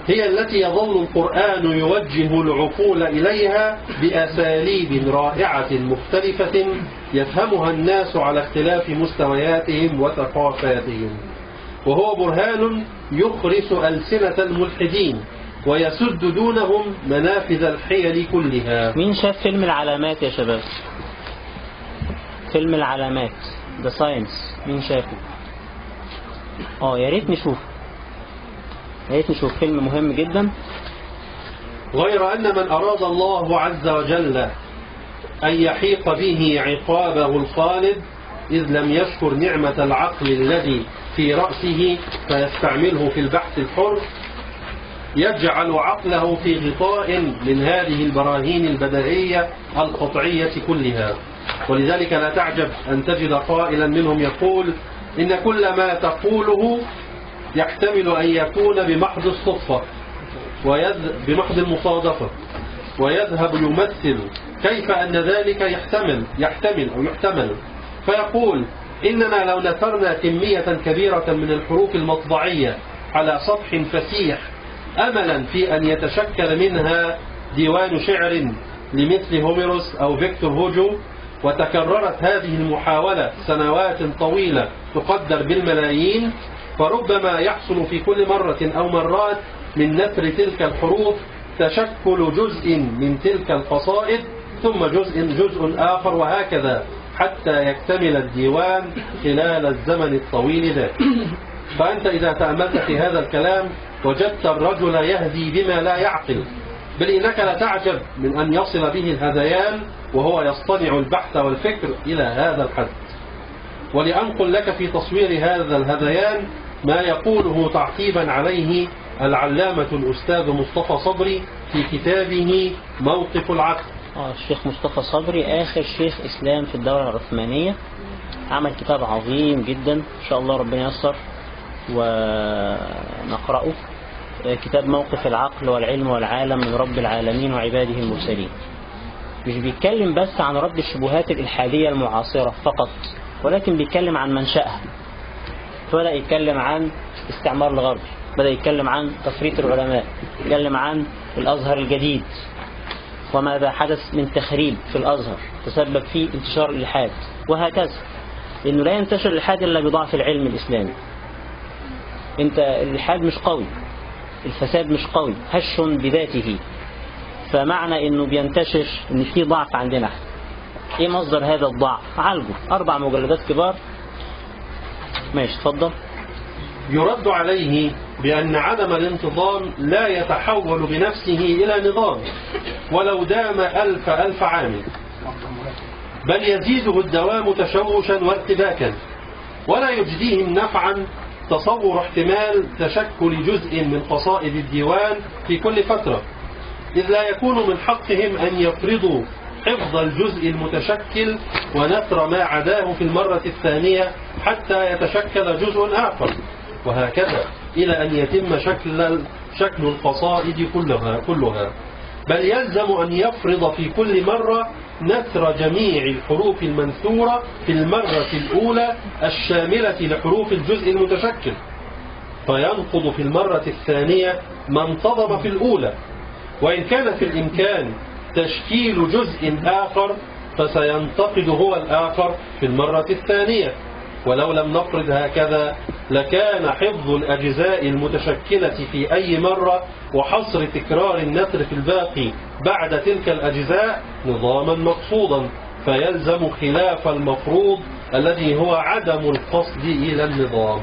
هي التي يظل القرآن يوجه العقول إليها بأساليب رائعة مختلفة يفهمها الناس على اختلاف مستوياتهم وثقافاتهم. وهو برهان يخرس ألسنة الملحدين ويسد دونهم منافذ الحيل كلها. مين شاف فيلم العلامات يا شباب؟ فيلم العلامات The Signs مين شافه؟ آه يا ريت نشوف. يا ريت نشوف. فيلم مهم جدا. غير أن من أراد الله عز وجل أن يحيق به عقابه الخالد إذ لم يشكر نعمة العقل الذي في رأسه فيستعمله في البحث الحر يجعل عقله في غطاء من هذه البراهين البدائية القطعية كلها. ولذلك لا تعجب أن تجد قائلا منهم يقول إن كل ما تقوله يحتمل أن يكون بمحض الصدفة بمحض المصادفة ويذهب يمثل كيف أن ذلك يحتمل يحتمل أو يحتمل. فيقول إننا لو نثرنا كمية كبيرة من الحروف المطبعية على سطح فسيح أملا في أن يتشكل منها ديوان شعر لمثل هوميروس أو فيكتور هوجو وتكررت هذه المحاولة سنوات طويلة تقدر بالملايين فربما يحصل في كل مرة أو مرات من نثر تلك الحروف تشكل جزء من تلك القصائد ثم جزء جزء آخر وهكذا حتى يكتمل الديوان خلال الزمن الطويل ذاك فأنت إذا تأملت في هذا الكلام وجدت الرجل يهدي بما لا يعقل. بل إنك لا تعجب من أن يصل به الهذيان وهو يصطنع البحث والفكر إلى هذا الحد. ولأنقل لك في تصوير هذا الهذيان ما يقوله تعقيبا عليه العلامة الأستاذ مصطفى صبري في كتابه موقف العقل. آه الشيخ مصطفى صبري آخر شيخ إسلام في الدولة العثمانية. عمل كتاب عظيم جدا إن شاء الله ربنا ييسر ونقرأه. كتاب موقف العقل والعلم والعالم من رب العالمين وعباده المرسلين. مش بيتكلم بس عن رد الشبهات الإلحادية المعاصرة فقط ولكن بيتكلم عن منشأها. فبدأ يتكلم عن استعمار الغرب بدأ يتكلم عن تفريط العلماء يتكلم عن الأزهر الجديد وماذا حدث من تخريب في الأزهر تسبب في انتشار الإلحاد وهكذا. لأنه لا ينتشر الإلحاد إلا بضعف العلم الإسلامي. أنت الإلحاد مش قوي. الفساد مش قوي هش بذاته. فمعنى إنه بينتشر إن في ضعف عندنا. إيه مصدر هذا الضعف؟ عالجه. أربع مجلدات كبار. ماشي اتفضل. يرد عليه بأن عدم الانتظام لا يتحول بنفسه إلى نظام ولو دام ألف ألف عام. بل يزيده الدوام تشوشا وارتباكا ولا يجديهم نفعا تصور احتمال تشكل جزء من قصائد الديوان في كل فترة إذ لا يكون من حقهم أن يفرضوا حفظ الجزء المتشكل ونثر ما عداه في المرة الثانية حتى يتشكل جزء آخر. وهكذا إلى أن يتم شكل شكل القصائد كلها كلها. بل يلزم أن يفرض في كل مرة نثر جميع الحروف المنثورة في المرة الأولى الشاملة لحروف الجزء المتشكل. فينقض في المرة الثانية ما انتظم في الأولى. وإن كان في الإمكان تشكيل جزء آخر فسينتقد هو الآخر في المرة الثانية. ولو لم نفرض هكذا لكان حفظ الأجزاء المتشكلة في أي مرة وحصر تكرار النثر في الباقي بعد تلك الأجزاء نظاما مقصودا فيلزم خلاف المفروض الذي هو عدم القصد إلى النظام.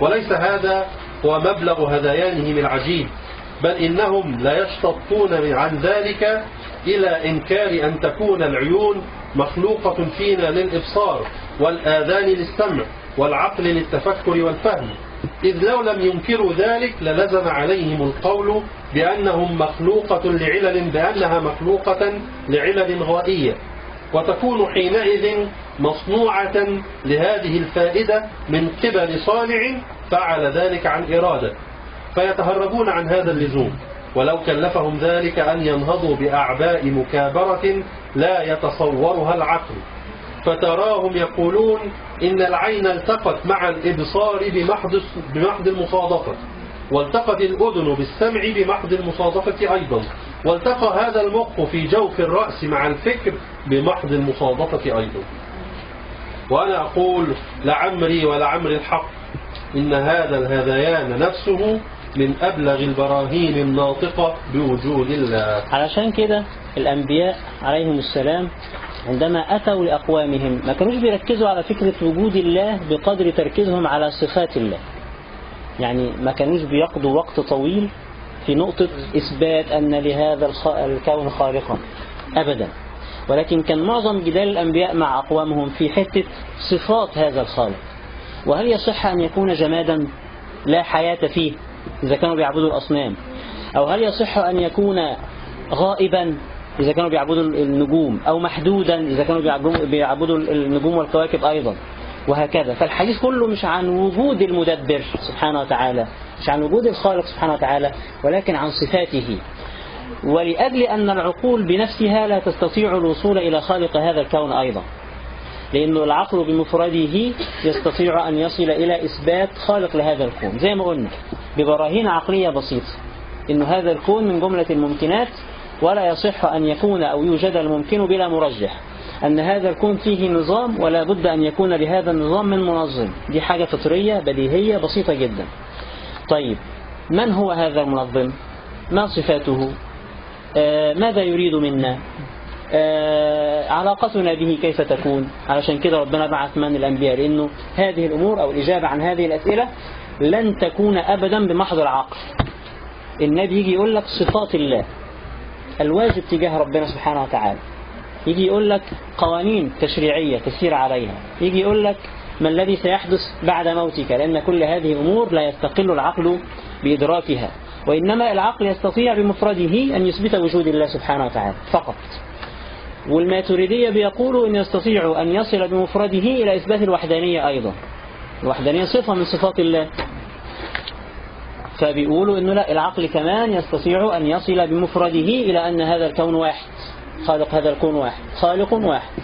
وليس هذا هو مبلغ هذيانهم العجيب بل إنهم لا يشتطون عن ذلك إلى إنكار أن تكون العيون مخلوقة فينا للإبصار. والآذان للسمع والعقل للتفكر والفهم. إذ لو لم ينكروا ذلك للزم عليهم القول بأنهم مخلوقة لعلل بأنها مخلوقة لعلل غائية وتكون حينئذ مصنوعة لهذه الفائدة من قبل صانع فعل ذلك عن إرادة. فيتهربون عن هذا اللزوم. ولو كلفهم ذلك أن ينهضوا بأعباء مكابرة لا يتصورها العقل. فتراهم يقولون إن العين التقت مع الإبصار بمحض, بمحض المصادفة. والتقت الأذن بالسمع بمحض المصادفة أيضا. والتقى هذا المخ في جوف الرأس مع الفكر بمحض المصادفة أيضا. وأنا أقول لعمري ولعمر الحق إن هذا الهذيان نفسه من أبلغ البراهين الناطقة بوجود الله. علشان كده الأنبياء عليهم السلام عندما أتوا لأقوامهم ما كانوش بيركزوا على فكرة وجود الله بقدر تركيزهم على صفات الله. يعني ما كانوش بيقضوا وقت طويل في نقطة إثبات أن لهذا الكون خالقا. أبدا. ولكن كان معظم جدال الأنبياء مع أقوامهم في حتة صفات هذا الخالق. وهل يصح أن يكون جمادا لا حياة فيه إذا كانوا بيعبدوا الأصنام؟ أو هل يصح أن يكون غائبا إذا كانوا بيعبدوا النجوم أو محدودا إذا كانوا بيعبدوا النجوم والكواكب أيضا وهكذا. فالحديث كله مش عن وجود المدبر سبحانه وتعالى مش عن وجود الخالق سبحانه وتعالى ولكن عن صفاته. ولأجل أن العقول بنفسها لا تستطيع الوصول إلى خالق هذا الكون أيضا. لأنه العقل بمفرده يستطيع أن يصل إلى إثبات خالق لهذا الكون. زي ما قلنا ببراهين عقلية بسيطة إن هذا الكون من جملة الممكنات ولا يصح أن يكون أو يوجد الممكن بلا مرجح. أن هذا الكون فيه نظام ولا بد أن يكون لهذا النظام من منظم. دي حاجة فطرية بديهية بسيطة جدا. طيب من هو هذا المنظم؟ ما صفاته؟ آه ماذا يريد منا؟ آه علاقتنا به كيف تكون؟ علشان كده ربنا بعث من الأنبياء لأنه هذه الأمور أو الإجابة عن هذه الأسئلة لن تكون أبدا بمحض العقل. النبي يجي يقول لك صفات الله. الواجب تجاه ربنا سبحانه وتعالى. يجي يقول لك قوانين تشريعية تسير عليها. يجي يقول لك ما الذي سيحدث بعد موتك لأن كل هذه أمور لا يستقل العقل بإدراكها وإنما العقل يستطيع بمفرده أن يثبت وجود الله سبحانه وتعالى فقط. والماتريدية بيقولوا أن يستطيع أن يصل بمفرده إلى إثبات الوحدانية أيضا. الوحدانية صفة من صفات الله. فبيقولوا أنه لا العقل كمان يستطيع أن يصل بمفرده إلى أن هذا الكون واحد خالق هذا الكون واحد خالق واحد.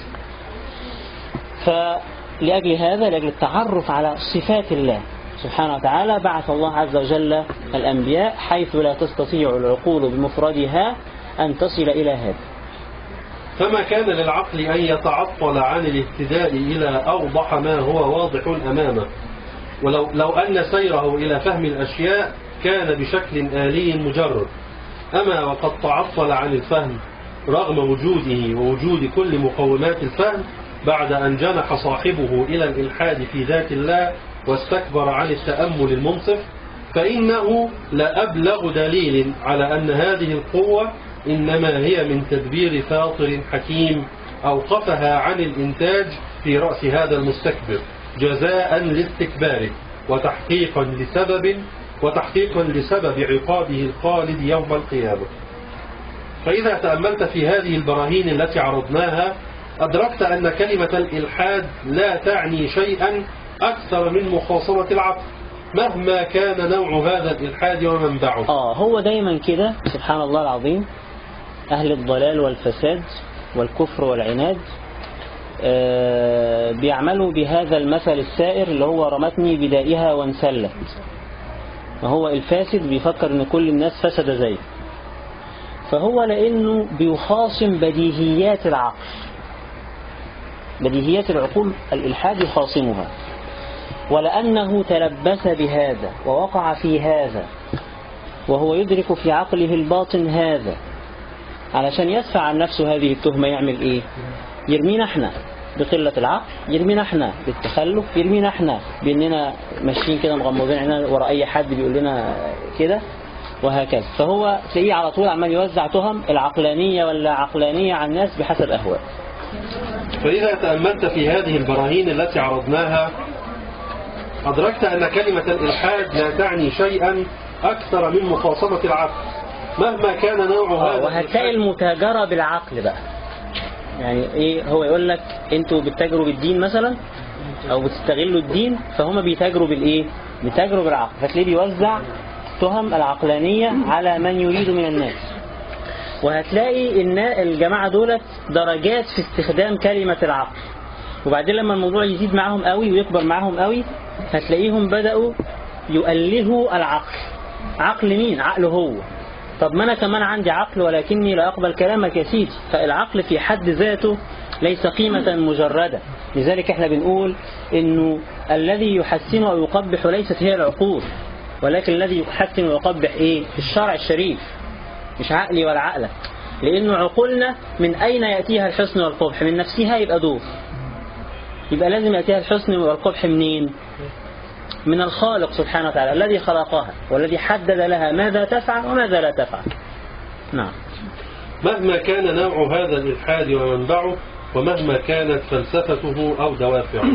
فلأجل هذا لأجل التعرف على صفات الله سبحانه وتعالى بعث الله عز وجل الأنبياء حيث لا تستطيع العقول بمفردها أن تصل إلى هذا. فما كان للعقل أن يتعطل عن الاهتداء إلى أوضح ما هو واضح أمامه. ولو لو أن سيره إلى فهم الأشياء كان بشكل آلي مجرد. أما وقد تعطل عن الفهم رغم وجوده ووجود كل مقومات الفهم بعد أن جنح صاحبه إلى الإلحاد في ذات الله واستكبر عن التأمل المنصف فإنه لأبلغ دليل على أن هذه القوة إنما هي من تدبير فاطر حكيم أوقفها عن الإنتاج في رأس هذا المستكبر. جزاء لاستكباره وتحقيقا لسبب وتحقيقا لسبب عقابه الخالد يوم القيامة. فإذا تأملت في هذه البراهين التي عرضناها أدركت أن كلمة الإلحاد لا تعني شيئا أكثر من مخاصمة العقل مهما كان نوع هذا الإلحاد ومنبعه. آه هو دايما كده سبحان الله العظيم. أهل الضلال والفساد والكفر والعناد بيعملوا بهذا المثل السائر اللي هو رمتني بدائها وانسلت. ما هو الفاسد بيفكر إن كل الناس فسد زيه. فهو لأنه بيخاصم بديهيات العقل. بديهيات العقول الإلحاد يخاصمها. ولأنه تلبس بهذا ووقع في هذا وهو يدرك في عقله الباطن هذا. علشان يدفع عن نفسه هذه التهمة يعمل إيه؟ يرمينا إحنا. بقلة العقل. يرمينا إحنا بالتخلف يرمينا إحنا بإننا ماشيين كده مغمضين عيننا ورا أي حد بيقول لنا كده وهكذا. فهو تلاقيه على طول عمال يوزع تهم العقلانية ولا عقلانية على الناس بحسب أهواء فإذا تأملت في هذه البراهين التي عرضناها أدركت أن كلمة الإلحاد لا تعني شيئا أكثر من مخاصمة العقل مهما كان نوع هذا وهتلاقي المتاجرة بالعقل بقى. يعني إيه هو يقول لك أنتوا بتتاجروا بالدين مثلا أو بتستغلوا الدين فهم بيتاجروا بالإيه؟ بيتاجروا بالعقل. فتلاقيه بيوزع تهم العقلانية على من يريد من الناس. وهتلاقي إن الجماعة دولت درجات في استخدام كلمة العقل. وبعدين لما الموضوع يزيد معاهم قوي ويكبر معاهم قوي هتلاقيهم بدأوا يؤلهوا العقل. عقل مين؟ عقله هو. طب ما أنا كمان عندي عقل ولكني لا أقبل كلامك يا سيدي. فالعقل في حد ذاته ليس قيمة مجردة. لذلك إحنا بنقول إنه الذي يحسن أو يقبح ليست هي العقول ولكن الذي يحسن ويقبح إيه؟ الشرع الشريف مش عقلي ولا عقلك. لأنه عقولنا من أين يأتيها الحسن والقبح؟ من نفسها يبقى دور. يبقى لازم يأتيها الحسن والقبح منين؟ من الخالق سبحانه وتعالى الذي خلقها والذي حدد لها ماذا تفعل وماذا لا تفعل. نعم. مهما كان نوع هذا الإلحاد ومنبعه ومهما كانت فلسفته أو دوافعه.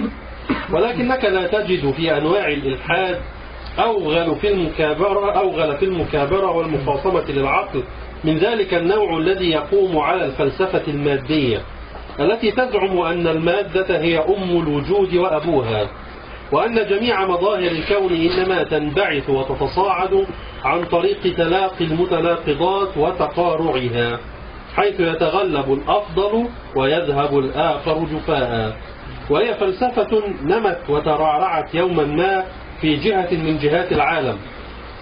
ولكنك لا تجد في أنواع الإلحاد أوغل في المكابرة أوغل في المكابرة والمخاصمة للعقل. من ذلك النوع الذي يقوم على الفلسفة المادية التي تزعم أن المادة هي أم الوجود وأبوها. وأن جميع مظاهر الكون إنما تنبعث وتتصاعد عن طريق تلاقي المتناقضات وتقارعها حيث يتغلب الأفضل ويذهب الآخر جفاء. وهي فلسفة نمت وترعرعت يوما ما في جهة من جهات العالم.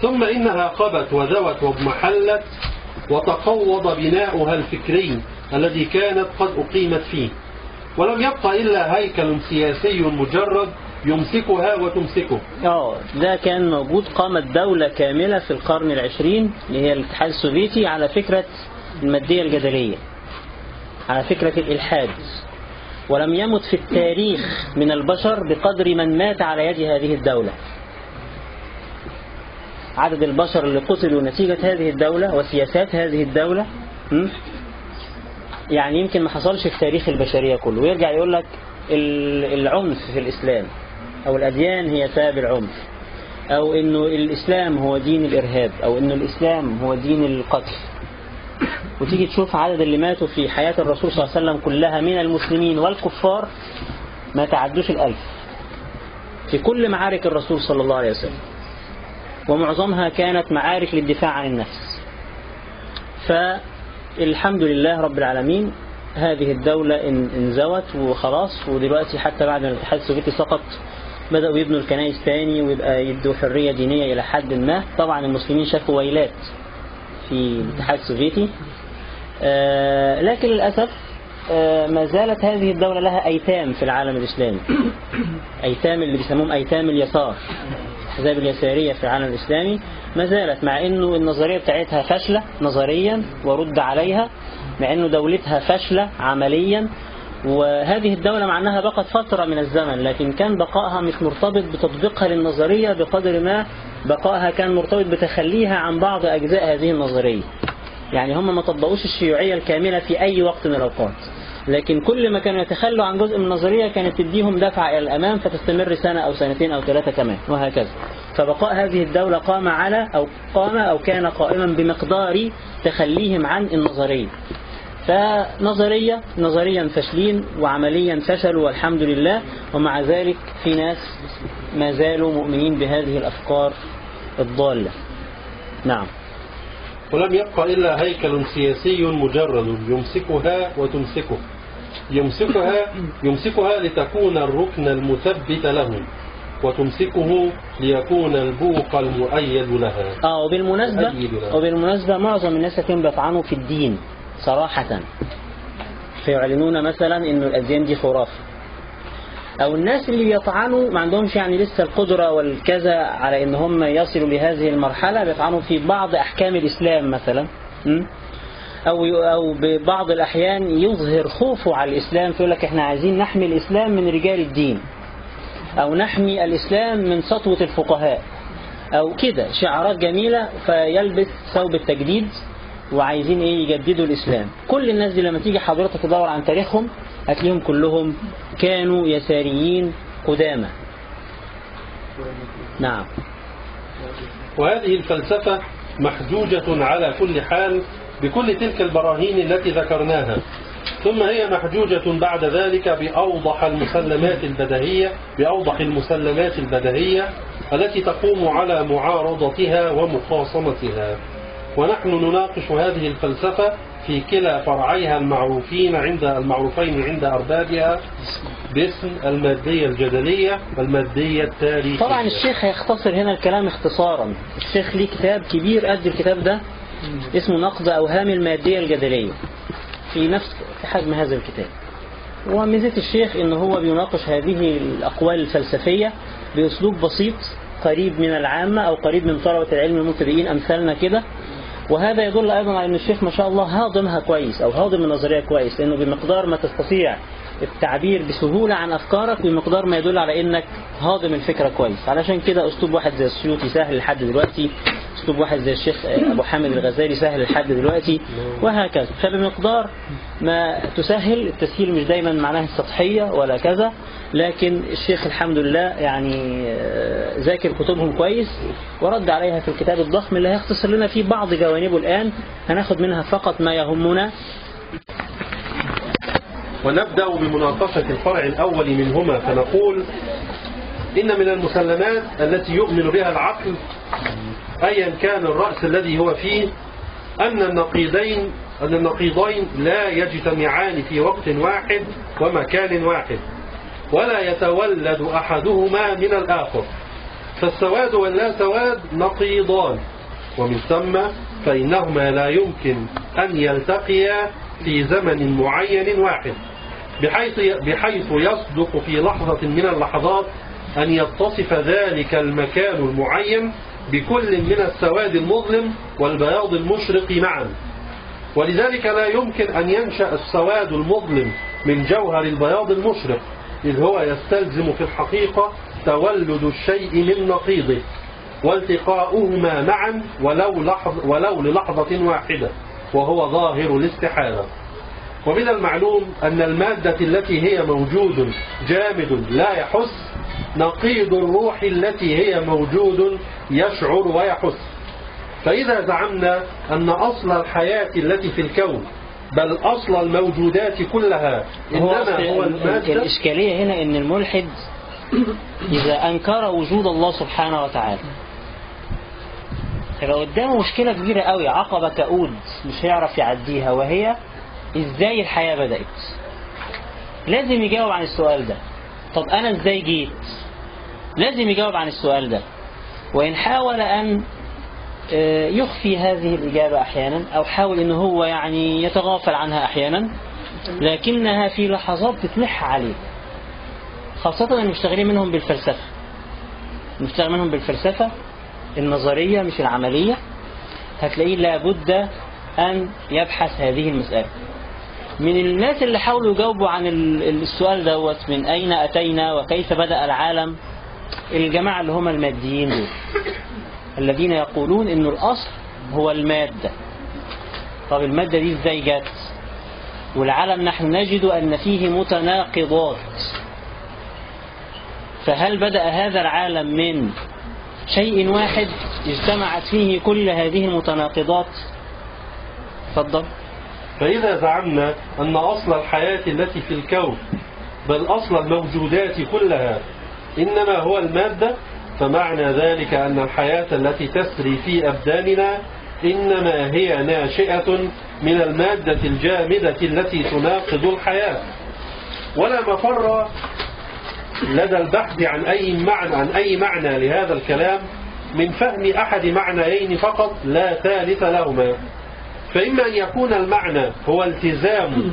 ثم إنها قبت وذوت واضمحلت وتقوض بناؤها الفكري الذي كانت قد أقيمت فيه. ولم يبق إلا هيكل سياسي مجرد يمسكها وتمسكه. آه ده كان موجود قامت دولة كاملة في القرن العشرين اللي هي الاتحاد السوفيتي على فكرة المادية الجدلية على فكرة الإلحاد. ولم يمت في التاريخ من البشر بقدر من مات على يد هذه الدولة. عدد البشر اللي قتلوا نتيجة هذه الدولة وسياسات هذه الدولة? يعني يمكن ما حصلش في تاريخ البشرية كله. ويرجع يقول لك العنف في الإسلام. أو الأديان هي سبب العنف أو إنه الإسلام هو دين الإرهاب أو إنه الإسلام هو دين القتل. وتيجي تشوف عدد اللي ماتوا في حياة الرسول صلى الله عليه وسلم كلها من المسلمين والكفار ما تعدوش الألف. في كل معارك الرسول صلى الله عليه وسلم. ومعظمها كانت معارك للدفاع عن النفس. فالحمد لله رب العالمين هذه الدولة انزوت وخلاص ودلوقتي حتى بعد ما الاتحاد السوفيتي سقط بدأوا يبنوا الكنائس تاني ويبقى يدوا حرية دينية إلى حد ما. طبعا المسلمين شافوا ويلات في الاتحاد السوفيتي. آه لكن للأسف آه ما زالت هذه الدولة لها أيتام في العالم الإسلامي. أيتام اللي بيسموهم أيتام اليسار الأحزاب اليسارية في العالم الإسلامي. ما زالت مع أنه النظرية بتاعتها فاشلة نظريا ورد عليها مع أنه دولتها فاشلة عمليا. وهذه الدولة مع أنها بقت فترة من الزمن لكن كان بقائها مش مرتبط بتطبيقها للنظرية بقدر ما بقائها كان مرتبط بتخليها عن بعض أجزاء هذه النظرية. يعني هم ما طبقوش الشيوعية الكاملة في أي وقت من الأوقات. لكن كل ما كانوا يتخلوا عن جزء من النظرية كانت تديهم دفعة إلى الأمام فتستمر سنة أو سنتين أو ثلاثة كمان وهكذا. فبقاء هذه الدولة قام على أو قام أو كان قائما بمقدار تخليهم عن النظرية. فنظرية نظريا فاشلين وعمليا فشلوا والحمد لله. ومع ذلك في ناس ما زالوا مؤمنين بهذه الأفكار الضالة. نعم. ولم يبق إلا هيكل سياسي مجرد يمسكها وتمسكه. يمسكها يمسكها لتكون الركن المثبت له وتمسكه ليكون البوق المؤيد لها. آه وبالمناسبة. وبالمناسبة معظم الناس هتلاقيهم بيطعنوا في الدين. صراحة فيعلنون مثلا إن الأديان دي خرافة. أو الناس اللي بيطعنوا ما عندهمش يعني لسه القدرة والكذا على إن هم يصلوا لهذه المرحلة بيطعنوا في بعض أحكام الإسلام مثلا? أو أو ببعض الأحيان يظهر خوفه على الإسلام فيقول لك إحنا عايزين نحمي الإسلام من رجال الدين. أو نحمي الإسلام من سطوة الفقهاء. أو كده شعارات جميلة فيلبس ثوب التجديد. وعايزين إيه يجددوا الإسلام. كل الناس دي لما تيجي حضرتك تدور عن تاريخهم هتلاقيهم كلهم كانوا يساريين قدامى. نعم. وهذه الفلسفة محجوجة على كل حال بكل تلك البراهين التي ذكرناها. ثم هي محجوجة بعد ذلك بأوضح المسلمات البدهية بأوضح المسلمات البدهية التي تقوم على معارضتها ومخاصمتها. ونحن نناقش هذه الفلسفة في كلا فرعيها المعروفين عند المعروفين عند أربابها باسم المادية الجدلية والمادية التاريخية. طبعا الشيخ هيختصر هنا الكلام اختصارا. الشيخ ليه كتاب كبير قد الكتاب ده اسمه نقد أوهام المادية الجدلية. في نفس حجم هذا الكتاب. وميزة الشيخ إن هو بيناقش هذه الأقوال الفلسفية بأسلوب بسيط قريب من العامة أو قريب من طلبة العلم المبتدئين أمثالنا كده. وهذا يدل أيضا على أن الشيخ ما شاء الله هاضمها كويس أو هاضم النظرية كويس لأنه بمقدار ما تستطيع التعبير بسهولة عن أفكارك بمقدار ما يدل على أنك هاضم الفكرة كويس. علشان كده أسلوب واحد زي السيوطي سهل لحد دلوقتي. أسلوب واحد زي الشيخ أبو حامد الغزالي سهل لحد دلوقتي وهكذا. فبمقدار ما تسهل التسهيل مش دايما معناه السطحية ولا كذا لكن الشيخ الحمد لله يعني آه، ذاكر كتبهم كويس ورد عليها في الكتاب الضخم اللي هيختصر لنا فيه بعض جوانبه الآن. هناخد منها فقط ما يهمنا. ونبدأ بمناقشة الفرع الأول منهما فنقول إن من المسلمات التي يؤمن بها العقل أيا كان الرأس الذي هو فيه أن النقيضين أن النقيضين لا يجتمعان في وقت واحد ومكان واحد ولا يتولد أحدهما من الآخر. فالسواد واللا سواد نقيضان. ومن ثم فإنهما لا يمكن أن يلتقيا في زمن معين واحد. بحيث بحيث يصدق في لحظة من اللحظات أن يتصف ذلك المكان المعين بكل من السواد المظلم والبياض المشرق معا. ولذلك لا يمكن أن ينشأ السواد المظلم من جوهر البياض المشرق إذ هو يستلزم في الحقيقة تولد الشيء من نقيضه والتقاؤهما معا ولو, لحظ ولو للحظة واحدة وهو ظاهر الاستحالة. ومن المعلوم أن المادة التي هي موجود جامد لا يحس نقيض الروح التي هي موجود يشعر ويحس. فإذا زعمنا أن أصل الحياة التي في الكون بل أصل الموجودات كلها هو إنما هو ال- المادة. الإشكالية هنا إن الملحد إذا أنكر وجود الله سبحانه وتعالى. يبقى قدامه مشكلة كبيرة قوي عقبة كؤود مش هيعرف يعديها وهي إزاي الحياة بدأت؟ لازم يجاوب عن السؤال ده. طب أنا إزاي جيت؟ لازم يجاوب عن السؤال ده. وإن حاول أن آه، يخفي هذه الإجابة أحيانا أو حاول أنه هو يعني يتغافل عنها أحيانا لكنها في لحظات تتلح عليه. خاصة المشتغلين منهم بالفلسفة. المشتغل منهم بالفلسفة النظرية مش العملية. هتلاقيه لابد أن يبحث هذه المسألة. من الناس اللي حاولوا يجاوبوا عن ال- السؤال دوت من أين أتينا وكيف بدأ العالم؟ الجماعة اللي هم الماديين دول. الذين يقولون إنه الأصل هو المادة. طب المادة دي إزاي جت؟ والعالم نحن نجد أن فيه متناقضات. فهل بدأ هذا العالم من شيء واحد اجتمعت فيه كل هذه المتناقضات؟ تفضل. فإذا زعمنا أن أصل الحياة التي في الكون بل أصل الموجودات كلها إنما هو المادة فمعنى ذلك أن الحياة التي تسري في أبداننا إنما هي ناشئة من المادة الجامدة التي تناقض الحياة. ولا مفر لدى البحث عن أي معنى عن أي معنى لهذا الكلام من فهم أحد معنيين فقط لا ثالث لهما. فإما أن يكون المعنى هو التزام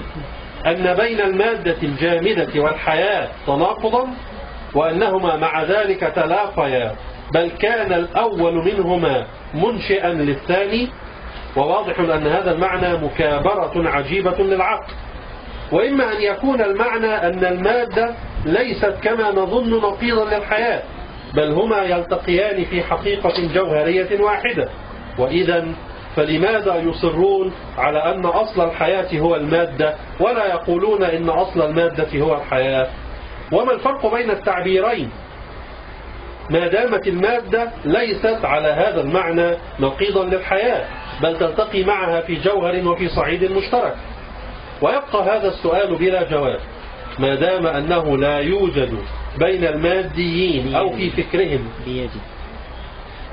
أن بين المادة الجامدة والحياة تناقضا وأنهما مع ذلك تلاقيا بل كان الأول منهما منشئا للثاني وواضح أن هذا المعنى مكابرة عجيبة للعقل. وإما أن يكون المعنى أن المادة ليست كما نظن نقيضا للحياة بل هما يلتقيان في حقيقة جوهرية واحدة. وإذا فلماذا يصرون على أن أصل الحياة هو المادة ولا يقولون إن أصل المادة هو الحياة؟ وما الفرق بين التعبيرين؟ ما دامت المادة ليست على هذا المعنى نقيضا للحياة بل تلتقي معها في جوهر وفي صعيد مشترك. ويبقى هذا السؤال بلا جواب. ما دام أنه لا يوجد بين الماديين أو في فكرهم.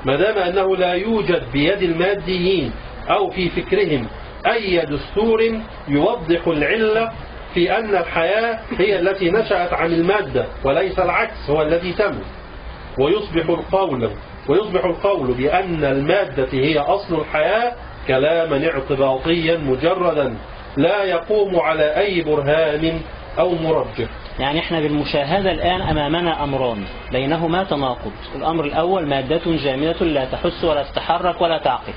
ما دام أنه لا يوجد بيد الماديين أو في فكرهم أي دستور يوضح العلة في أن الحياة هي التي نشأت عن المادة وليس العكس هو الذي تم. ويصبح القول ويصبح القول بأن المادة هي أصل الحياة كلاما اعتباطيا مجردا لا يقوم على أي برهان أو مرجح. يعني إحنا بالمشاهدة الآن أمامنا أمران بينهما تناقض. الأمر الأول مادة جامدة لا تحس ولا تتحرك ولا تعقل.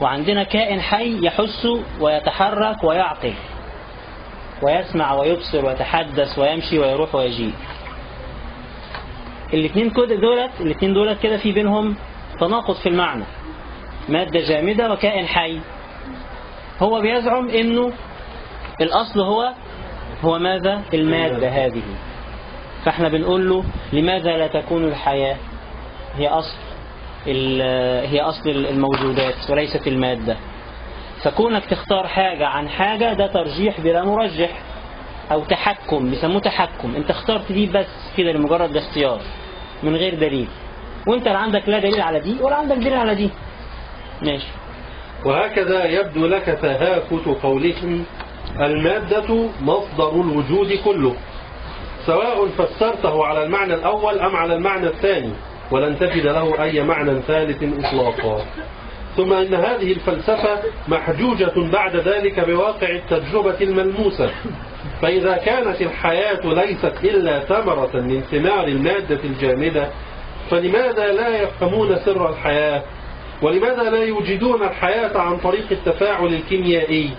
وعندنا كائن حي يحس ويتحرك ويعقل. ويسمع ويبصر ويتحدث ويمشي ويروح ويجيء الاثنين دولت الاثنين دولت كده في بينهم تناقض في المعنى. مادة جامدة وكائن حي. هو بيزعم إنه الأصل هو هو ماذا؟ المادة هذه. فإحنا بنقول له لماذا لا تكون الحياة هي أصل هي أصل الموجودات وليست المادة؟ فكونك تختار حاجة عن حاجة ده ترجيح بلا مرجح أو تحكم بيسموه تحكم. أنت اخترت دي بس كده لمجرد الاختيار من غير دليل. وأنت لا عندك لا دليل على دي ولا عندك دليل على دي. ماشي. وهكذا يبدو لك تهافت قولهم المادة مصدر الوجود كله. سواء فسرته على المعنى الأول أم على المعنى الثاني ولن تجد له أي معنى ثالث إطلاقا. ثم إن هذه الفلسفة محجوجة بعد ذلك بواقع التجربة الملموسة. فإذا كانت الحياة ليست إلا ثمرة من ثمار المادة الجامدة فلماذا لا يفهمون سر الحياة؟ ولماذا لا يوجدون الحياة عن طريق التفاعل الكيميائي؟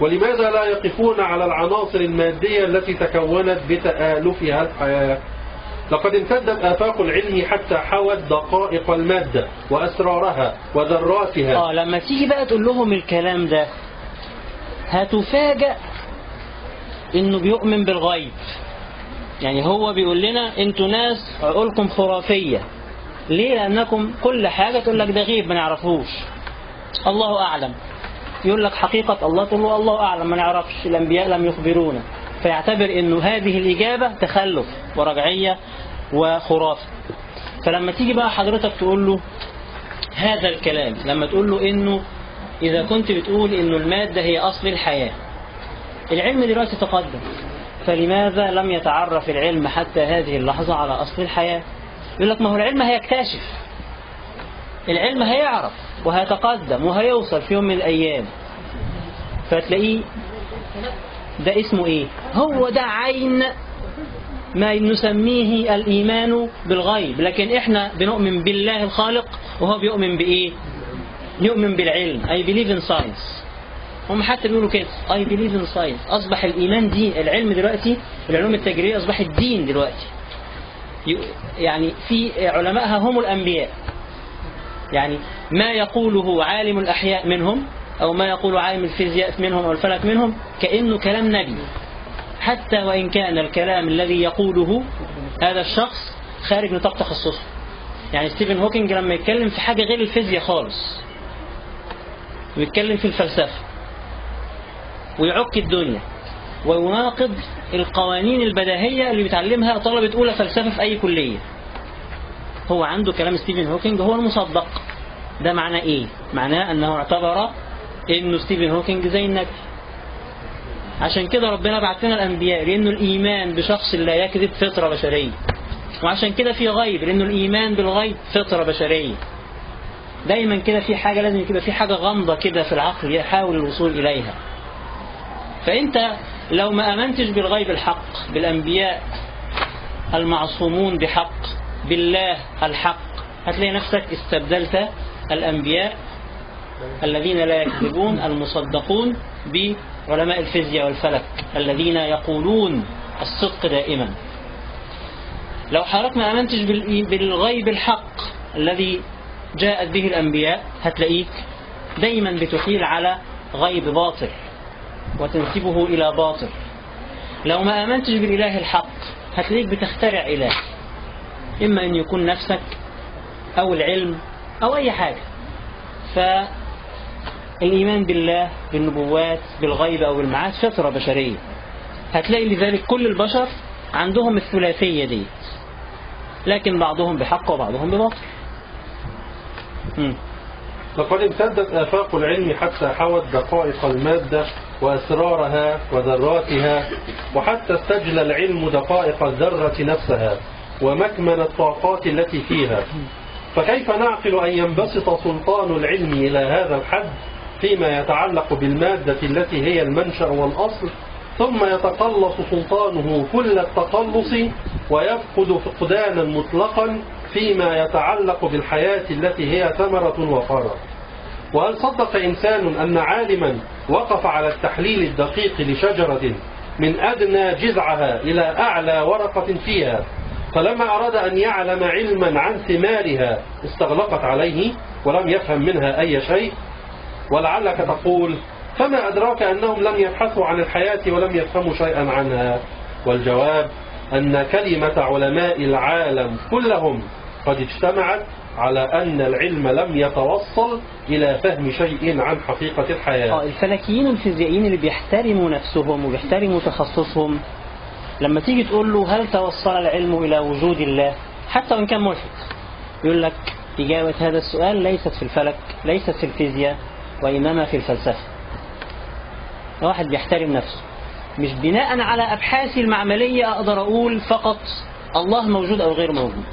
ولماذا لا يقفون على العناصر المادية التي تكونت بتآلفها الحياة؟ لقد امتدت آفاق العلم حتى حوت دقائق المادة وأسرارها وذراتها. آه لما تيجي بقى تقول لهم الكلام ده؟ هتفاجأ إنه بيؤمن بالغيب. يعني هو بيقول لنا أنتوا ناس عقولكم خرافية. ليه؟ لأنكم كل حاجة تقول لك ده غيب ما نعرفوش. الله أعلم. يقول لك حقيقة الله تقول له الله أعلم ما نعرفش. الأنبياء لم يخبرونا. فيعتبر إنه هذه الإجابة تخلف ورجعية وخرافة. فلما تيجي بقى حضرتك تقول له هذا الكلام لما تقول له إنه إذا كنت بتقول إنه المادة هي أصل الحياة العلم دلوقتي تقدم. فلماذا لم يتعرف العلم حتى هذه اللحظة على أصل الحياة؟ يقول لك ما هو العلم هيكتشف. العلم هيعرف وهيتقدم وهيوصل في يوم من الأيام. فتلاقيه ده اسمه إيه؟ هو ده عين ما نسميه الإيمان بالغيب لكن إحنا بنؤمن بالله الخالق وهو بيؤمن بإيه؟ يؤمن بالعلم. I believe in science. هم حتى بيقولوا كده. I believe in science. أصبح الإيمان دين العلم دلوقتي العلوم التجريبية أصبحت دين دلوقتي. يعني في علمائها هم الأنبياء. يعني ما يقوله عالم الأحياء منهم أو ما يقول عالم الفيزياء منهم أو الفلك منهم كأنه كلام نبي. حتى وإن كان الكلام الذي يقوله هذا الشخص خارج نطاق تخصصه. يعني ستيفن هوكينج لما يتكلم في حاجة غير الفيزياء خالص ويتكلم في الفلسفة ويعك الدنيا ويناقض القوانين البديهية اللي بيتعلمها طلبة أولى فلسفة في أي كلية. هو عنده كلام ستيفن هوكينج هو المصدق. ده معناه إيه؟ معناه أنه اعتبر إنه ستيفن هوكينج زي النبي. عشان كده ربنا بعت لنا الأنبياء لأنه الإيمان بشخص لا يكذب فطرة بشرية. وعشان كده في غيب لأنه الإيمان بالغيب فطرة بشرية. دايما كده في حاجة لازم يبقى في حاجة غامضة كده في العقل يحاول الوصول إليها. فأنت لو ما أمنتش بالغيب الحق بالأنبياء المعصومون بحق بالله الحق هتلاقي نفسك استبدلت الأنبياء الذين لا يكذبون المصدقون بعلماء الفيزياء والفلك الذين يقولون الصدق دائما. لو حضرتك ما أمنتش بالغيب الحق الذي جاءت به الأنبياء هتلاقيك دايما بتحيل على غيب باطل وتنسبه إلى باطل. لو ما آمنتش بالإله الحق هتلاقيك بتخترع إله. إما أن يكون نفسك أو العلم أو أي حاجة. فالإيمان بالله بالنبوات بالغيب أو بالمعاد فطرة بشرية. هتلاقي لذلك كل البشر عندهم الثلاثية دي. لكن بعضهم بحق وبعضهم بباطل. لقد امتدت آفاق العلم حتى حوت دقائق المادة وأسرارها وذراتها وحتى استجلى العلم دقائق الذرة نفسها ومكمن الطاقات التي فيها. فكيف نعقل أن ينبسط سلطان العلم إلى هذا الحد؟ فيما يتعلق بالمادة التي هي المنشأ والأصل ثم يتقلص سلطانه كل التقلص ويفقد فقدانا مطلقا فيما يتعلق بالحياة التي هي ثمرة وفرع وهل صدق إنسان أن عالما وقف على التحليل الدقيق لشجرة من أدنى جذعها إلى أعلى ورقة فيها فلما أراد أن يعلم علما عن ثمارها استغلقت عليه ولم يفهم منها أي شيء ولعلك تقول فما أدراك أنهم لم يبحثوا عن الحياة ولم يفهموا شيئا عنها؟ والجواب أن كلمة علماء العالم كلهم قد اجتمعت على أن العلم لم يتوصل إلى فهم شيء عن حقيقة الحياة. آه الفلكيين والفيزيائيين اللي بيحترموا نفسهم وبيحترموا تخصصهم لما تيجي تقول له هل توصل العلم إلى وجود الله؟ حتى وإن كان ملحد. يقول لك إجابة هذا السؤال ليست في الفلك ليست في الفيزياء وإنما في الفلسفة. واحد بيحترم نفسه. مش بناء على أبحاثي المعملية أقدر أقول فقط الله موجود أو غير موجود.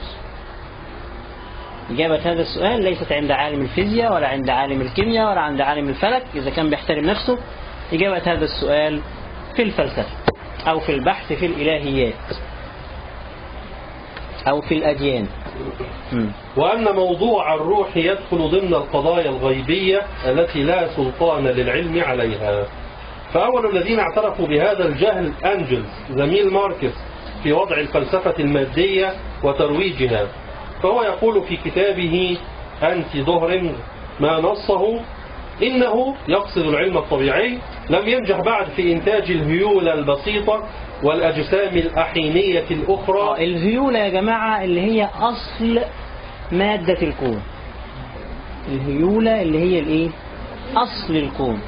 إجابة هذا السؤال ليست عند عالم الفيزياء ولا عند عالم الكيمياء ولا عند عالم الفلك إذا كان بيحترم نفسه. إجابة هذا السؤال في الفلسفة أو في البحث في الإلهيات أو في الأديان. وأن موضوع الروح يدخل ضمن القضايا الغيبية التي لا سلطان للعلم عليها. فأول الذين اعترفوا بهذا الجهل أنجلز زميل ماركس في وضع الفلسفة المادية وترويجها. فهو يقول في كتابه أنتي ظهر ما نصه إنه يقصد العلم الطبيعي لم ينجح بعد في إنتاج الهيولة البسيطة والأجسام الأحينية الأخرى. الهيولة يا جماعة اللي هي أصل مادة الكون. الهيولة اللي هي الإيه؟ أصل الكون.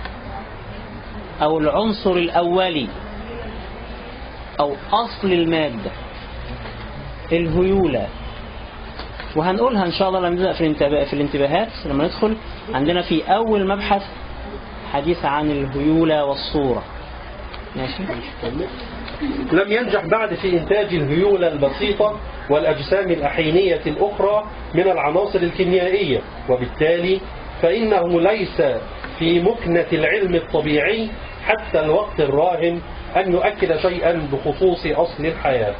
أو العنصر الأولي. أو أصل المادة. الهيولة. وهنقولها إن شاء الله لما نبدأ في في الانتباهات. لما ندخل عندنا في أول مبحث حديث عن الهيولة والصورة. ماشي؟ لم ينجح بعد في إنتاج الهيولة البسيطة والأجسام الأحينية الأخرى من العناصر الكيميائية. وبالتالي فإنه ليس في مكنة العلم الطبيعي حتى الوقت الراهن أن يؤكد شيئا بخصوص أصل الحياة.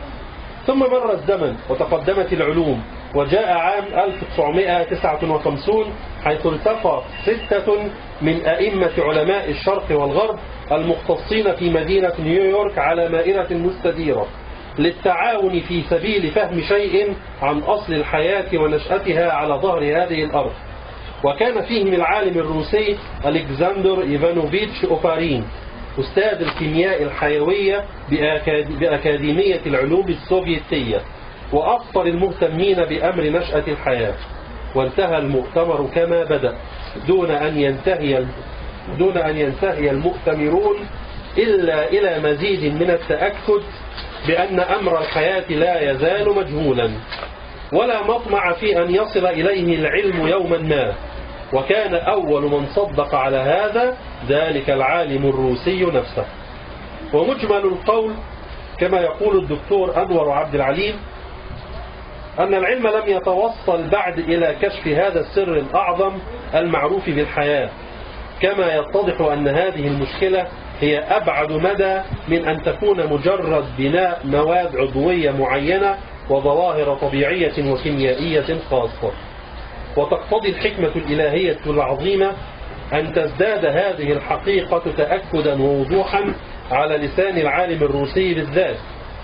ثم مر الزمن وتقدمت العلوم. وجاء عام 1959 حيث التقى ستة من أئمة علماء الشرق والغرب المختصين في مدينة نيويورك على مائدة مستديرة للتعاون في سبيل فهم شيء عن أصل الحياة ونشأتها على ظهر هذه الأرض. وكان فيهم العالم الروسي ألكسندر إيفانوفيتش أوبارين أستاذ الكيمياء الحيوية بأكاديمية العلوم السوفيتية. وأكثر المهتمين بأمر نشأة الحياة. وانتهى المؤتمر كما بدأ. دون أن ينتهي دون أن ينتهي المؤتمرون إلا إلى مزيد من التأكد بأن أمر الحياة لا يزال مجهولا. ولا مطمع في أن يصل إليه العلم يوما ما. وكان أول من صدق على هذا ذلك العالم الروسي نفسه. ومجمل القول كما يقول الدكتور أنور عبد العليم أن العلم لم يتوصل بعد إلى كشف هذا السر الأعظم المعروف بالحياة كما يتضح أن هذه المشكلة هي أبعد مدى من أن تكون مجرد بناء مواد عضوية معينة وظواهر طبيعية وكيميائية خاصة. وتقتضي الحكمة الإلهية العظيمة أن تزداد هذه الحقيقة تأكدا ووضوحا على لسان العالم الروسي بالذات.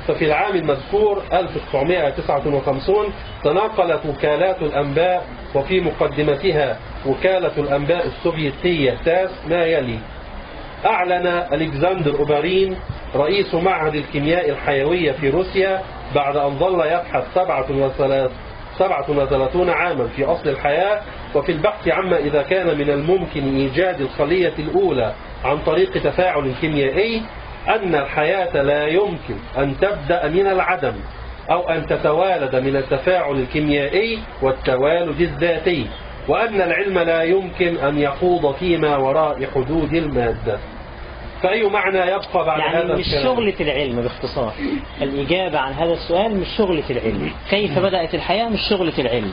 ففي العام المذكور 1959 تناقلت وكالات الأنباء وفي مقدمتها وكالة الأنباء السوفيتية تاس ما يلي. أعلن ألكسندر أوبارين رئيس معهد الكيمياء الحيوية في روسيا بعد أن ظل يبحث 37 عاما في أصل الحياة وفي البحث عما إذا كان من الممكن إيجاد الخلية الأولى عن طريق تفاعل كيميائي أن الحياة لا يمكن أن تبدأ من العدم أو أن تتوالد من التفاعل الكيميائي والتوالد الذاتي وأن العلم لا يمكن أن يخوض فيما وراء حدود المادة. فأي معنى يبقى بعد يعني هذا مش الكلام؟ شغلة العلم باختصار الإجابة عن هذا السؤال مش شغلة العلم. كيف بدأت الحياة؟ مش شغلة العلم.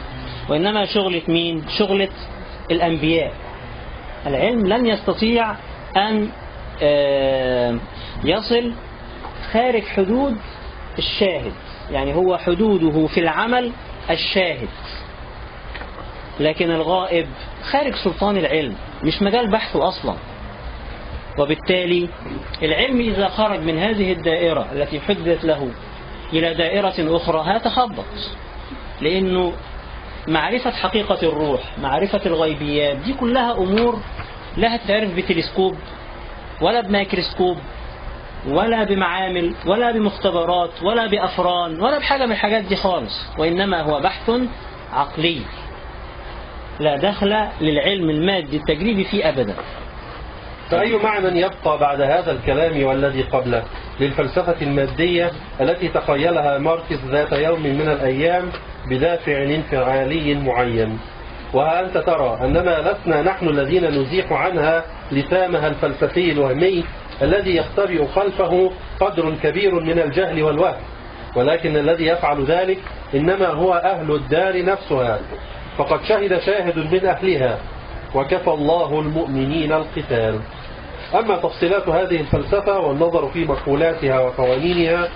وإنما شغلة مين؟ شغلة الأنبياء. العلم لن يستطيع أن يصل خارج حدود الشاهد. يعني هو حدوده في العمل الشاهد. لكن الغائب خارج سلطان العلم مش مجال بحثه أصلا. وبالتالي العلم إذا خرج من هذه الدائرة التي حددت له إلى دائرة أخرى هيتخبط لأنه معرفة حقيقة الروح معرفة الغيبيات دي كلها أمور لا تتعرف بتلسكوب ولا بميكروسكوب ولا بمعامل ولا بمختبرات ولا بأفران ولا بحاجة من الحاجات دي خالص وإنما هو بحث عقلي. لا دخل للعلم المادي التجريبي فيه أبدا. فأي معنى يبقى بعد هذا الكلام والذي قبله للفلسفة المادية التي تخيلها ماركس ذات يوم من الأيام بدافع انفعالي معين؟ وها أنت ترى أننا لسنا نحن الذين نزيح عنها لثامها الفلسفي الوهمي الذي يختبئ خلفه قدر كبير من الجهل والوهم. ولكن الذي يفعل ذلك إنما هو أهل الدار نفسها. فقد شهد شاهد من أهلها وكفى الله المؤمنين القتال. أما تفصيلات هذه الفلسفة والنظر في مقولاتها وقوانينها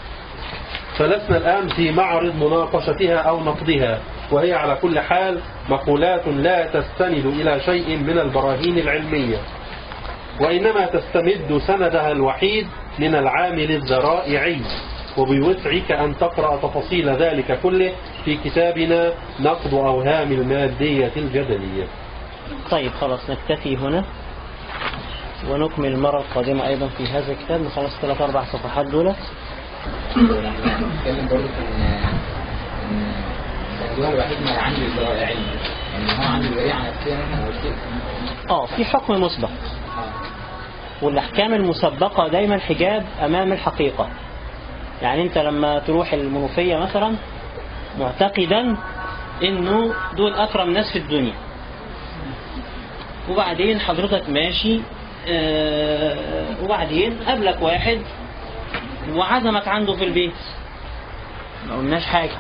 فلسنا الآن في معرض مناقشتها أو نقدها. وهي على كل حال مقولات لا تستند إلى شيء من البراهين العلمية. وإنما تستمد سندها الوحيد من العامل الذرائعي وبوسعك أن تقرأ تفاصيل ذلك كله في كتابنا نقد أوهام المادية الجدلية. طيب خلاص نكتفي هنا. ونكمل المرة القادمة أيضا في هذا الكتاب. نخلص ثلاث أربع صفحات دولت الجوهر الوحيد ما عنده اللي علم ان هو عنده الوعي نفسيه مثلا أو شيء آه في حكم مسبق. والأحكام المسبقة دايما حجاب أمام الحقيقة. يعني أنت لما تروح المنوفية مثلا معتقدا إنه دول أكرم ناس في الدنيا. وبعدين حضرتك ماشي آه وبعدين قابلك واحد وعزمك عنده في البيت. ما قلناش حاجة.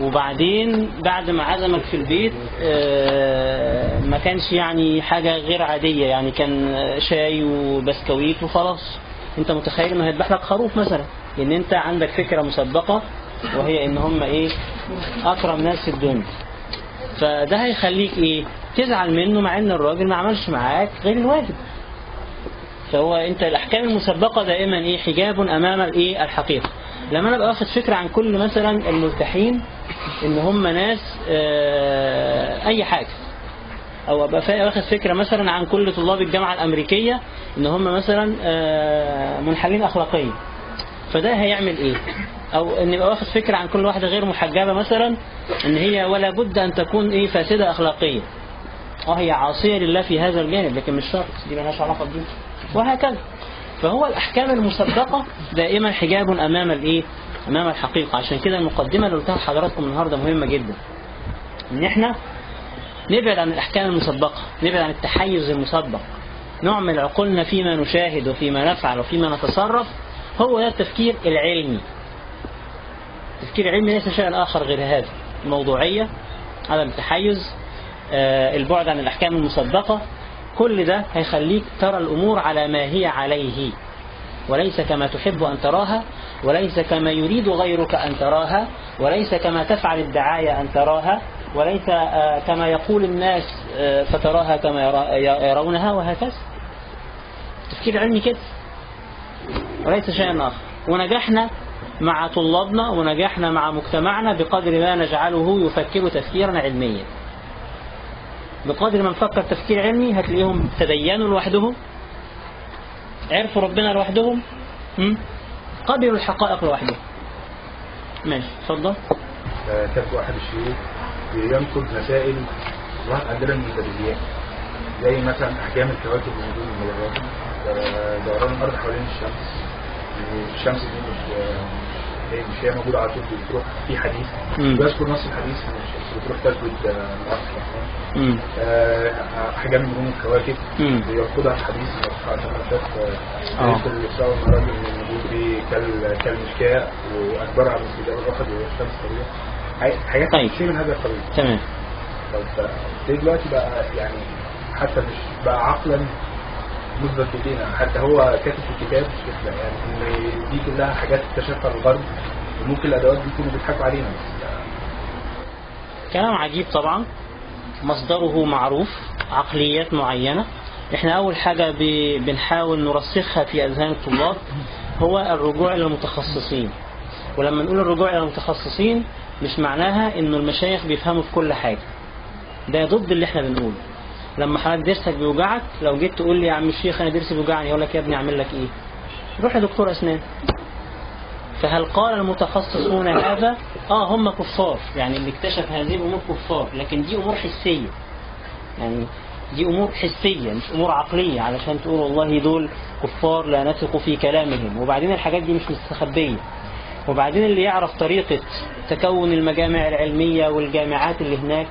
وبعدين بعد ما عزمك في البيت آه، ما كانش يعني حاجة غير عادية يعني كان شاي وبسكويت وخلاص. انت متخيل انه هيذبح لك خروف مثلا؟ لأن انت عندك فكرة مسبقة وهي ان هم إيه أكرم ناس في الدنيا. فده هيخليك إيه تزعل منه مع ان الراجل ما عملش معاك غير الواجب. فهو انت الأحكام المسبقة دائما إيه حجاب أمام الايه الحقيقة. لما أنا أبقى واخد فكرة عن كل مثلا الملتحين إن هم ناس آه، أي حاجة أو أبقى واخد فكرة مثلا عن كل طلاب الجامعة الأمريكية إن هم مثلا آه، منحلين اخلاقيا. فده هيعمل إيه؟ أو إن يبقى واخد فكرة عن كل واحدة غير محجبة مثلا إن هي ولا بد أن تكون إيه فاسدة اخلاقيا. آه هي عاصية لله في هذا الجانب لكن مش شرط دي مالهاش علاقة بدين وهكذا. فهو الأحكام المسبقة دائما حجاب أمام الإيه؟ أمام الحقيقة. عشان كده المقدمة اللي قلتها لحضراتكم النهاردة مهمة جدا. إن إحنا نبعد عن الأحكام المسبقة نبعد عن التحيز المسبق نعمل عقولنا فيما نشاهد وفيما نفعل وفيما نتصرف هو ده التفكير العلمي. التفكير العلمي ليس شيئا آخر غير هذا. الموضوعية عدم التحيز آه، البعد عن الأحكام المسبقة كل ده هيخليك ترى الأمور على ما هي عليه. وليس كما تحب أن تراها وليس كما يريد غيرك أن تراها وليس كما تفعل الدعاية أن تراها وليس آه، كما يقول الناس آه، فتراها كما يرونها وهكذا. التفكير العلمي كده. وليس شيئا آخر. ونجحنا مع طلابنا ونجحنا مع مجتمعنا بقدر ما نجعله يفكر تفكيرا علميا. بقدر ما نفكر تفكير علمي هتلاقيهم تدينوا لوحدهم عرفوا ربنا لوحدهم? قبلوا الحقائق لوحدهم ماشي اتفضل. آه، في واحد الشيوخ بينقد مسائل ظهرت عندنا من البديهيات زي مثلا أحكام الكواكب ونجوم المجرات آه، دوران الأرض حوالين الشمس. الشمس دي مش مش هي موجوده على طول بتروح في حديث. بيذكر نص الحديث بتروح تسجد آه، الأرض م. آه، احجام نجوم الكواكب. بيرفضها الحديث عشان شاف آه. في الإسراء والمعراج إن النجوم كالمشكاة وأكبرها من استجابة الرقد وهي الشمس طبيعية حاجات- طيب. كتير من هذا القبيل تمام طب دلوقتي بقى يعني حتى مش بقى عقلا مثبت بدينا حتى هو كاتب في الكتاب يعني دي كلها حاجات اكتشفها الغرب وممكن الأدوات دي يكونوا بيضحكوا علينا. بس كلام عجيب طبعا. مصدره معروف عقليات معينة. إحنا أول حاجة بنحاول نرسخها في أذهان الطلاب هو الرجوع إلى المتخصصين. ولما نقول الرجوع إلى المتخصصين مش معناها إنه المشايخ بيفهموا في كل حاجة. ده ضد اللي إحنا بنقوله. لما حضرتك ضرسك بيوجعك لو جيت تقول لي يا عم الشيخ أنا ضرسي بيوجعني يقول لك يا ابني أعمل لك إيه؟ روح لدكتور أسنان. فهل قال المتخصصون هذا؟ آه هم كفار. يعني اللي اكتشف هذه الأمور كفار لكن دي أمور حسية. يعني دي أمور حسية مش أمور عقلية علشان تقول والله دول كفار لا نثق في كلامهم. وبعدين الحاجات دي مش مستخبية. وبعدين اللي يعرف طريقة تكون المجامع العلمية والجامعات اللي هناك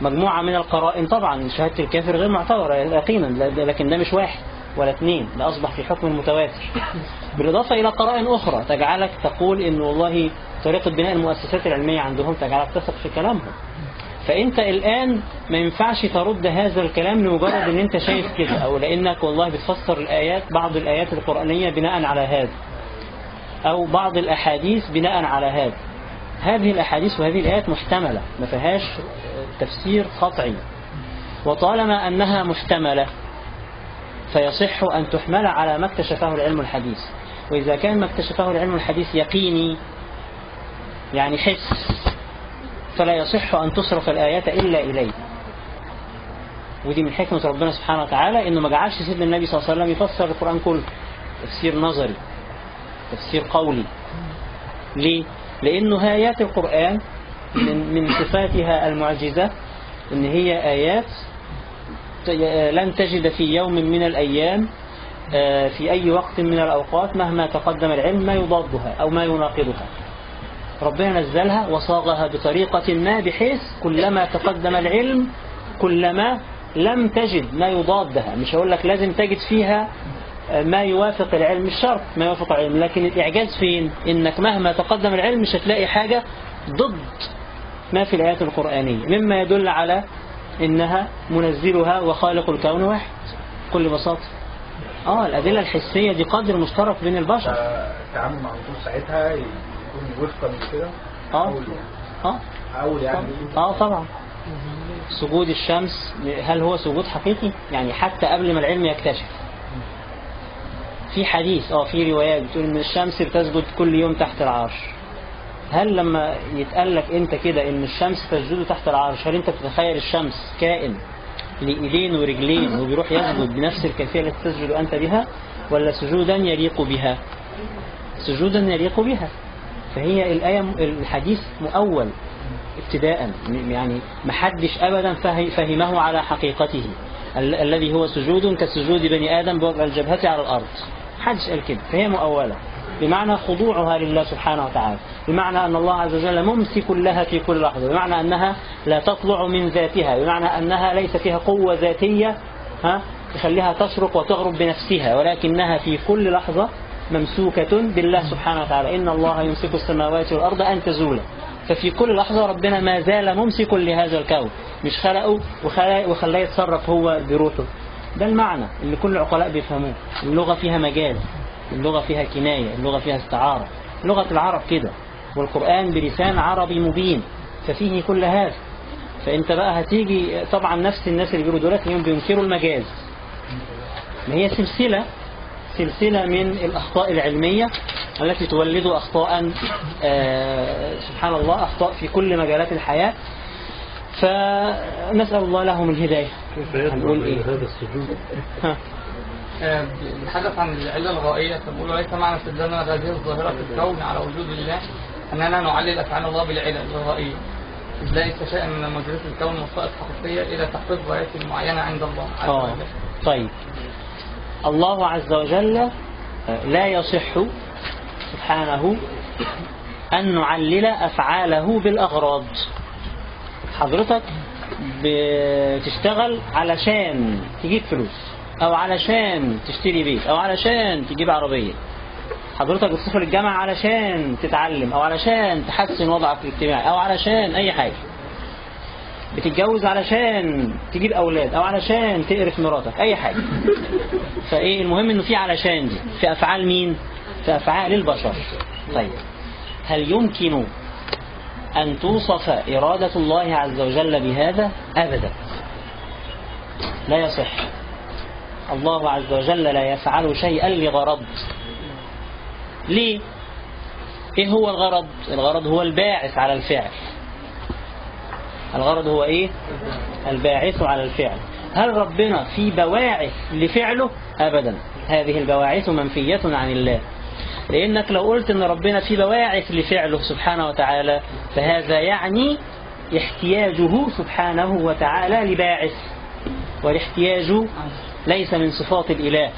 مجموعة من القرائن. طبعا شهادة الكافر غير معتبرة يقينا لكن ده مش واحد ولا اثنين ده أصبح في حكم المتواتر بالإضافة إلى قرائن أخرى تجعلك تقول إن والله طريقة بناء المؤسسات العلمية عندهم تجعلك تثق في كلامهم. فأنت الآن ما ينفعش ترد هذا الكلام لمجرد إن أنت شايف كده أو لأنك والله بتفسر الآيات بعض الآيات القرآنية بناء على هذا أو بعض الأحاديث بناء على هذا. هذه الأحاديث وهذه الآيات محتملة ما فيهاش تفسير قطعي. وطالما أنها محتملة فيصح أن تحمل على ما اكتشفه العلم الحديث. وإذا كان ما اكتشفه العلم الحديث يقيني يعني حس فلا يصح أن تصرف الآيات إلا إليه. ودي من حكمة ربنا سبحانه وتعالى إنه ما جعلش سيدنا النبي صلى الله عليه وسلم يفسر القرآن كله. تفسير نظري تفسير قولي. ليه؟ لأنه آيات القرآن من, من صفاتها المعجزة إن هي آيات لن تجد في يوم من الأيام آه، في أي وقت من الأوقات مهما تقدم العلم ما يضادها أو ما يناقضها. ربنا نزلها وصاغها بطريقة ما بحيث كلما تقدم العلم كلما لم تجد ما يضادها. مش هقول لك لازم تجد فيها ما يوافق العلم مش شرط ما يوافق العلم. لكن الإعجاز فين؟ إنك مهما تقدم العلم مش هتلاقي حاجة ضد ما في الآيات القرآنية. مما يدل على إنها منزلها وخالق الكون واحد. بكل بساطة. آه الأدلة الحسية دي قدر مشترك بين البشر. التعامل مع النصوص ساعتها يكون وفقا لكده؟ آه. أول يعني. آه. أول يعني. آه طبعا. سجود الشمس هل هو سجود حقيقي؟ يعني حتى قبل ما العلم يكتشف. في حديث آه في روايات بتقول إن الشمس بتسجد كل يوم تحت العرش. هل لما يتقال لك أنت كده إن الشمس تسجد تحت العرش هل أنت بتتخيل الشمس كائن لإيدين ورجلين وبيروح يسجد بنفس الكيفية التي تسجد أنت بها ولا سجودا يليق بها؟ سجودا يليق بها. فهي الآية الحديث مؤول ابتداء يعني محدش أبدا فه- فهمه على حقيقته. ال- الذي هو سجود كسجود بني آدم بوضع الجبهة على الأرض. محدش قال كده فهي مؤولة بمعنى خضوعها لله سبحانه وتعالى. بمعنى أن الله عز وجل ممسك لها في كل لحظة. بمعنى أنها لا تطلع من ذاتها. بمعنى أنها ليس فيها قوة ذاتية ها تخليها تشرق وتغرب بنفسها ولكنها في كل لحظة ممسوكة بالله سبحانه وتعالى. إن الله يمسك السماوات والأرض أن تزولا ففي كل لحظة ربنا ما زال ممسك لهذا الكون. مش خلقه وخلاه يتصرف هو بروحه. ده المعنى اللي كل العقلاء بيفهموه. اللغة فيها مجال اللغة فيها كناية اللغة فيها استعارة. لغة العرب كده والقرآن بلسان عربي مبين ففيه كل هذا. فأنت بقى هتيجي طبعا نفس الناس اللي بيقولوا دولت اليوم بينكروا المجاز. ما هي سلسلة سلسلة من الأخطاء العلمية التي تولد أخطاء آه، سبحان الله أخطاء في كل مجالات الحياة. فنسأل الله لهم الهداية. كيف هنقول إيه؟ هذا السجود؟ ها. بيتحدث عن العلة الغائية فبيقول ليس معنى استدلالنا هذه الظاهرة في الكون على وجود الله؟ أننا نعلل أفعال الله بالعلل الغائية. إذ ليس شيئا من موجودات الكون وسائط حقيقية إلى تحقيق غايات معينة عند الله عز آه. وجل. طيب. الله عز وجل آه، لا يصح سبحانه أن نعلل أفعاله بالأغراض. حضرتك بتشتغل علشان تجيب فلوس أو علشان تشتري بيت أو علشان تجيب عربية. حضرتك بتسافر الجامعة علشان تتعلم أو علشان تحسن وضعك الاجتماعي أو علشان أي حاجة. بتتجوز علشان تجيب أولاد أو علشان تقرف مراتك أي حاجة. فإيه المهم إنه في علشان دي في أفعال مين؟ في أفعال البشر. طيب هل يمكن أن توصف إرادة الله عز وجل بهذا؟ أبدا لا يصح الله عز وجل لا يفعل شيئا لغرض ليه؟ إيه هو الغرض؟ الغرض هو الباعث على الفعل الغرض هو إيه؟ الباعث على الفعل هل ربنا في بواعث لفعله؟ أبدا هذه البواعث منفية عن الله لأنك لو قلت أن ربنا في بواعث لفعله سبحانه وتعالى فهذا يعني احتياجه سبحانه وتعالى لباعث والاحتياج ليس من صفات الإله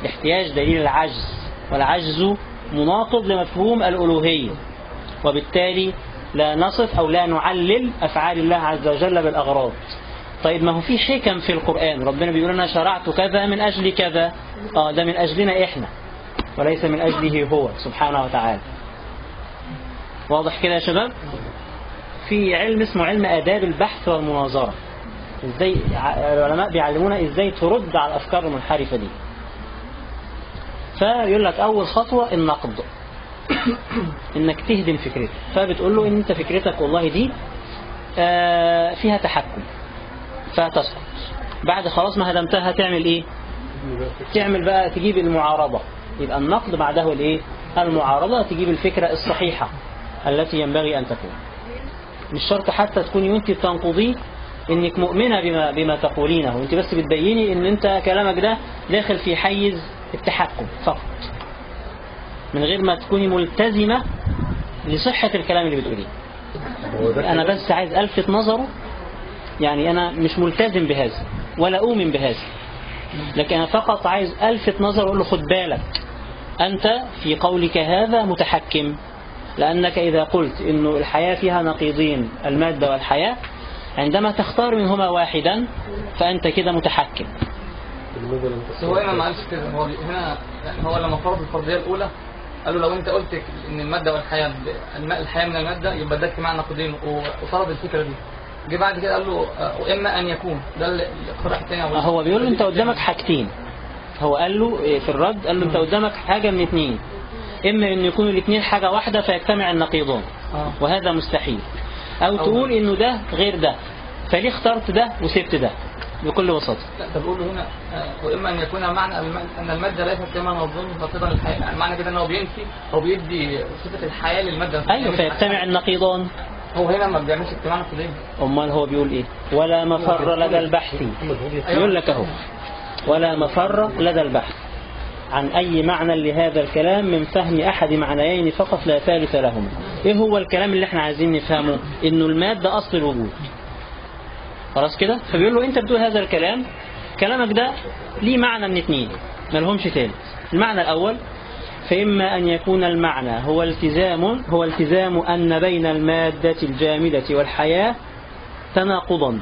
الاحتياج دليل العجز والعجز مناقض لمفهوم الألوهية وبالتالي لا نصف أو لا نعلل أفعال الله عز وجل بالأغراض. طيب ما هو في حكم في القرآن؟ ربنا بيقول لنا شرعت كذا من أجل كذا. آه ده من أجلنا إحنا. وليس من أجله هو سبحانه وتعالى. واضح كده يا شباب؟ في علم اسمه علم آداب البحث والمناظرة. إزاي العلماء بيعلمونا إزاي ترد على الأفكار المنحرفة دي. فيقول لك أول خطوة النقد. إنك تهدم فكرتك. فبتقول له إن أنت فكرتك والله دي آه، فيها تحكم فتسقط بعد خلاص ما هدمتها تعمل إيه؟ تعمل بقى تجيب المعارضة. يبقى النقد بعده الايه المعارضة تجيب الفكرة الصحيحة التي ينبغي أن تكون. مش شرط حتى تكوني وانت بتنقضيه إنك مؤمنة بما, بما تقولينه. أنت بس بتبيني إن أنت كلامك ده داخل في حيز التحكم فقط. من غير ما تكوني ملتزمة لصحة الكلام اللي بتقوليه. أنا بس عايز ألفت نظره يعني أنا مش ملتزم بهذا ولا أؤمن بهذا. لكن أنا فقط عايز ألفت نظر أقول له خد بالك. أنت في قولك هذا متحكم لأنك إذا قلت إنه الحياة فيها نقيضين المادة والحياة عندما تختار منهما واحدا فأنت كده متحكم. هو هنا ما قالش كده هو هنا هو لما فرض الفرضية الأولى قالوا لو أنت قلت إن المادة والحياة ب- الم- الحياة من المادة يبقى ده اجتماع نقيضين وفرض الفكرة دي. جه بعد كده قال له آه، وإما أن يكون. ده ال- الاقتراح الثاني هو بيقول له أنت قدامك حاجتين. هو قال له إيه في الرد قال له أنت قدامك حاجة من اتنين. إما إن يكونوا الاثنين حاجة واحدة فيجتمع النقيضان آه. وهذا مستحيل. أو تقول إنه ده غير ده. فليه اخترت ده وسبت ده؟ بكل بساطة. لا ده بيقول له هنا آه، وإما أن يكون معنى الم- أن المادة ليست كما نظن ناقضا للحياه يعني معنى كده إن هو بينفي أو بيدي صفة الحياة للمادة. أيوه فيجتمع النقيضان هو هنا ما بيعملش اجتماع نقيضين أمال هو بيقول إيه؟ ولا مفر لدى البحث. يقول لك أهو. ولا مفر لدى البحث. عن أي معنى لهذا الكلام؟ من فهم أحد معنيين فقط لا ثالث لهما. إيه هو الكلام اللي إحنا عايزين نفهمه؟ إنه المادة أصل الوجود. خلاص كده؟ فبيقول له أنت بتقول هذا الكلام كلامك ده ليه معنى من اتنين ما لهمش ثالث المعنى الأول فإما أن يكون المعنى هو التزام هو التزام أن بين المادة الجامدة والحياة تناقضا.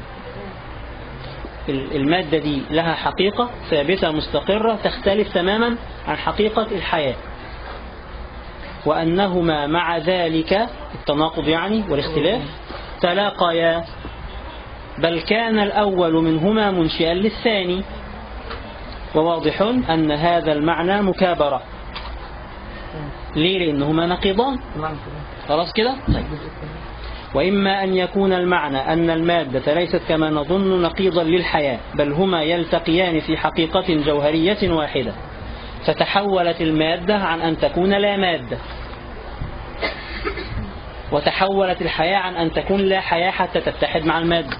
المادة دي لها حقيقة ثابتة مستقرة تختلف تماما عن حقيقة الحياة. وأنهما مع ذلك التناقض يعني والاختلاف تلاقيا بل كان الأول منهما منشئا للثاني. وواضح أن هذا المعنى مكابرة. ليه؟ لأنهما نقيضان. خلاص كده؟ طيب. وإما أن يكون المعنى أن المادة ليست كما نظن نقيضا للحياة بل هما يلتقيان في حقيقة جوهرية واحدة. فتحولت المادة عن أن تكون لا مادة. وتحولت الحياة عن أن تكون لا حياة حتى تتحد مع المادة.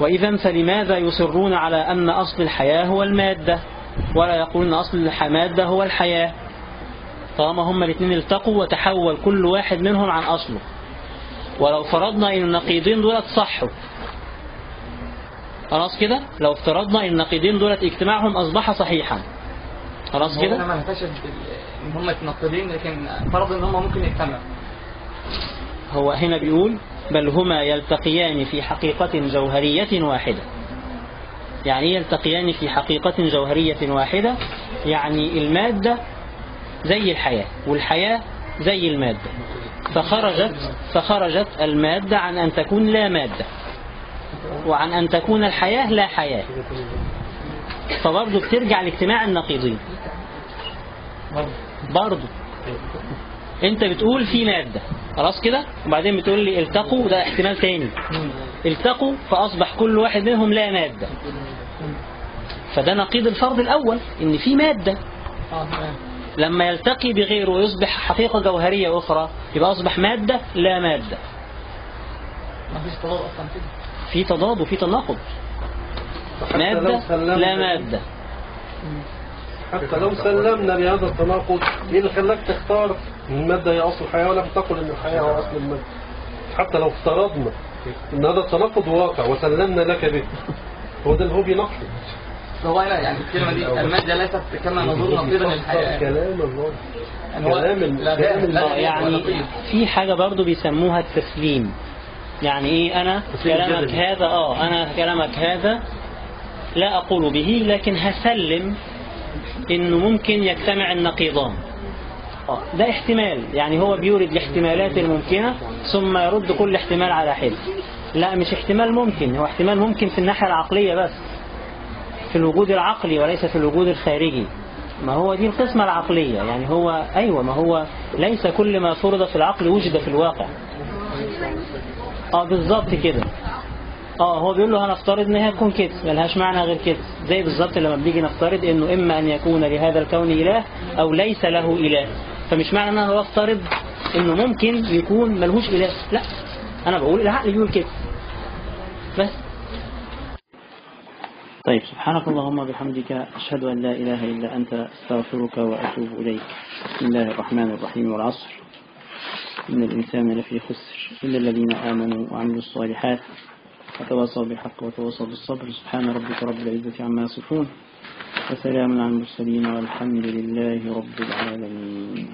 وإذا فلماذا يصرون على أن أصل الحياة هو المادة؟ ولا يقولون أصل المادة هو الحياة. طالما هما الاثنين التقوا وتحول كل واحد منهم عن أصله. ولو فرضنا إن النقيضين دولت صحوا. خلاص كده؟ لو افترضنا إن النقيضين دولت اجتماعهم أصبح صحيحا. خلاص كده؟ أنا ما ال- إن هم متنقضين لكن فرض إن هم ممكن يجتمعوا. هو هنا بيقول بل هما يلتقيان في حقيقة جوهرية واحدة. يعني إيه يلتقيان في حقيقة جوهرية واحدة؟ يعني المادة زي الحياة والحياة زي المادة. فخرجت فخرجت المادة عن أن تكون لا مادة. وعن أن تكون الحياة لا حياة. فبرضه بترجع لاجتماع النقيضين. برضه أنت بتقول في مادة. خلاص كده؟ وبعدين بتقول لي التقوا ده احتمال تاني. التقوا فأصبح كل واحد منهم لا مادة. فده نقيض الفرض الأول إن في مادة. لما يلتقي بغيره ويصبح حقيقة جوهرية أخرى يبقى أصبح مادة لا مادة. ما فيش تضاد أصلا كده. في تضاد وفي تناقض. مادة لا مادة. حتى لو سلمنا لهذا التناقض إيه اللي خلاك تختار المادة هي أصل الحياة ولا تقول إن الحياة هو أصل المادة؟ حتى لو افترضنا إن هذا التناقض واقع وسلمنا لك به هو ده اللي هو بينقض هو هنا يعني الكلمة دي المادة ليست كما نظن نقيضا للحياة. كلام الله. يعني كلام لا يعني. في حاجة برضو بيسموها التسليم. يعني إيه؟ أنا كلامك. هذا آه أنا كلامك هذا لا أقول به لكن هسلم إنه ممكن يجتمع النقيضان. آه، ده احتمال. يعني هو بيورد الاحتمالات الممكنة ثم يرد كل احتمال على حد لا مش احتمال ممكن. هو احتمال ممكن في الناحية العقلية بس. في الوجود العقلي وليس في الوجود الخارجي. ما هو دي القسمة العقلية. يعني هو أيوة ما هو ليس كل ما فرض في العقل وجد في الواقع. آه بالظبط كده. آه هو بيقول له هنفترض إن هي تكون كده. ملهاش معنى غير كده. زي بالظبط لما بنيجي نفترض إنه إما أن يكون لهذا الكون إله أو ليس له إله. فمش معنى إن أنا بفترض إنه ممكن يكون ملهوش إله. لا أنا بقول العقل بيقول كده. بس. طيب سبحانك اللهم وبحمدك أشهد أن لا إله إلا أنت أستغفرك وأتوب إليك. بسم الله الرحمن الرحيم والعصر. إن الإنسان لفي خسر. إلا الذين آمنوا وعملوا الصالحات وتواصوا بالحق وتواصوا بالصبر سبحان ربك رب العزة عما يصفون وسلام على المرسلين والحمد لله رب العالمين.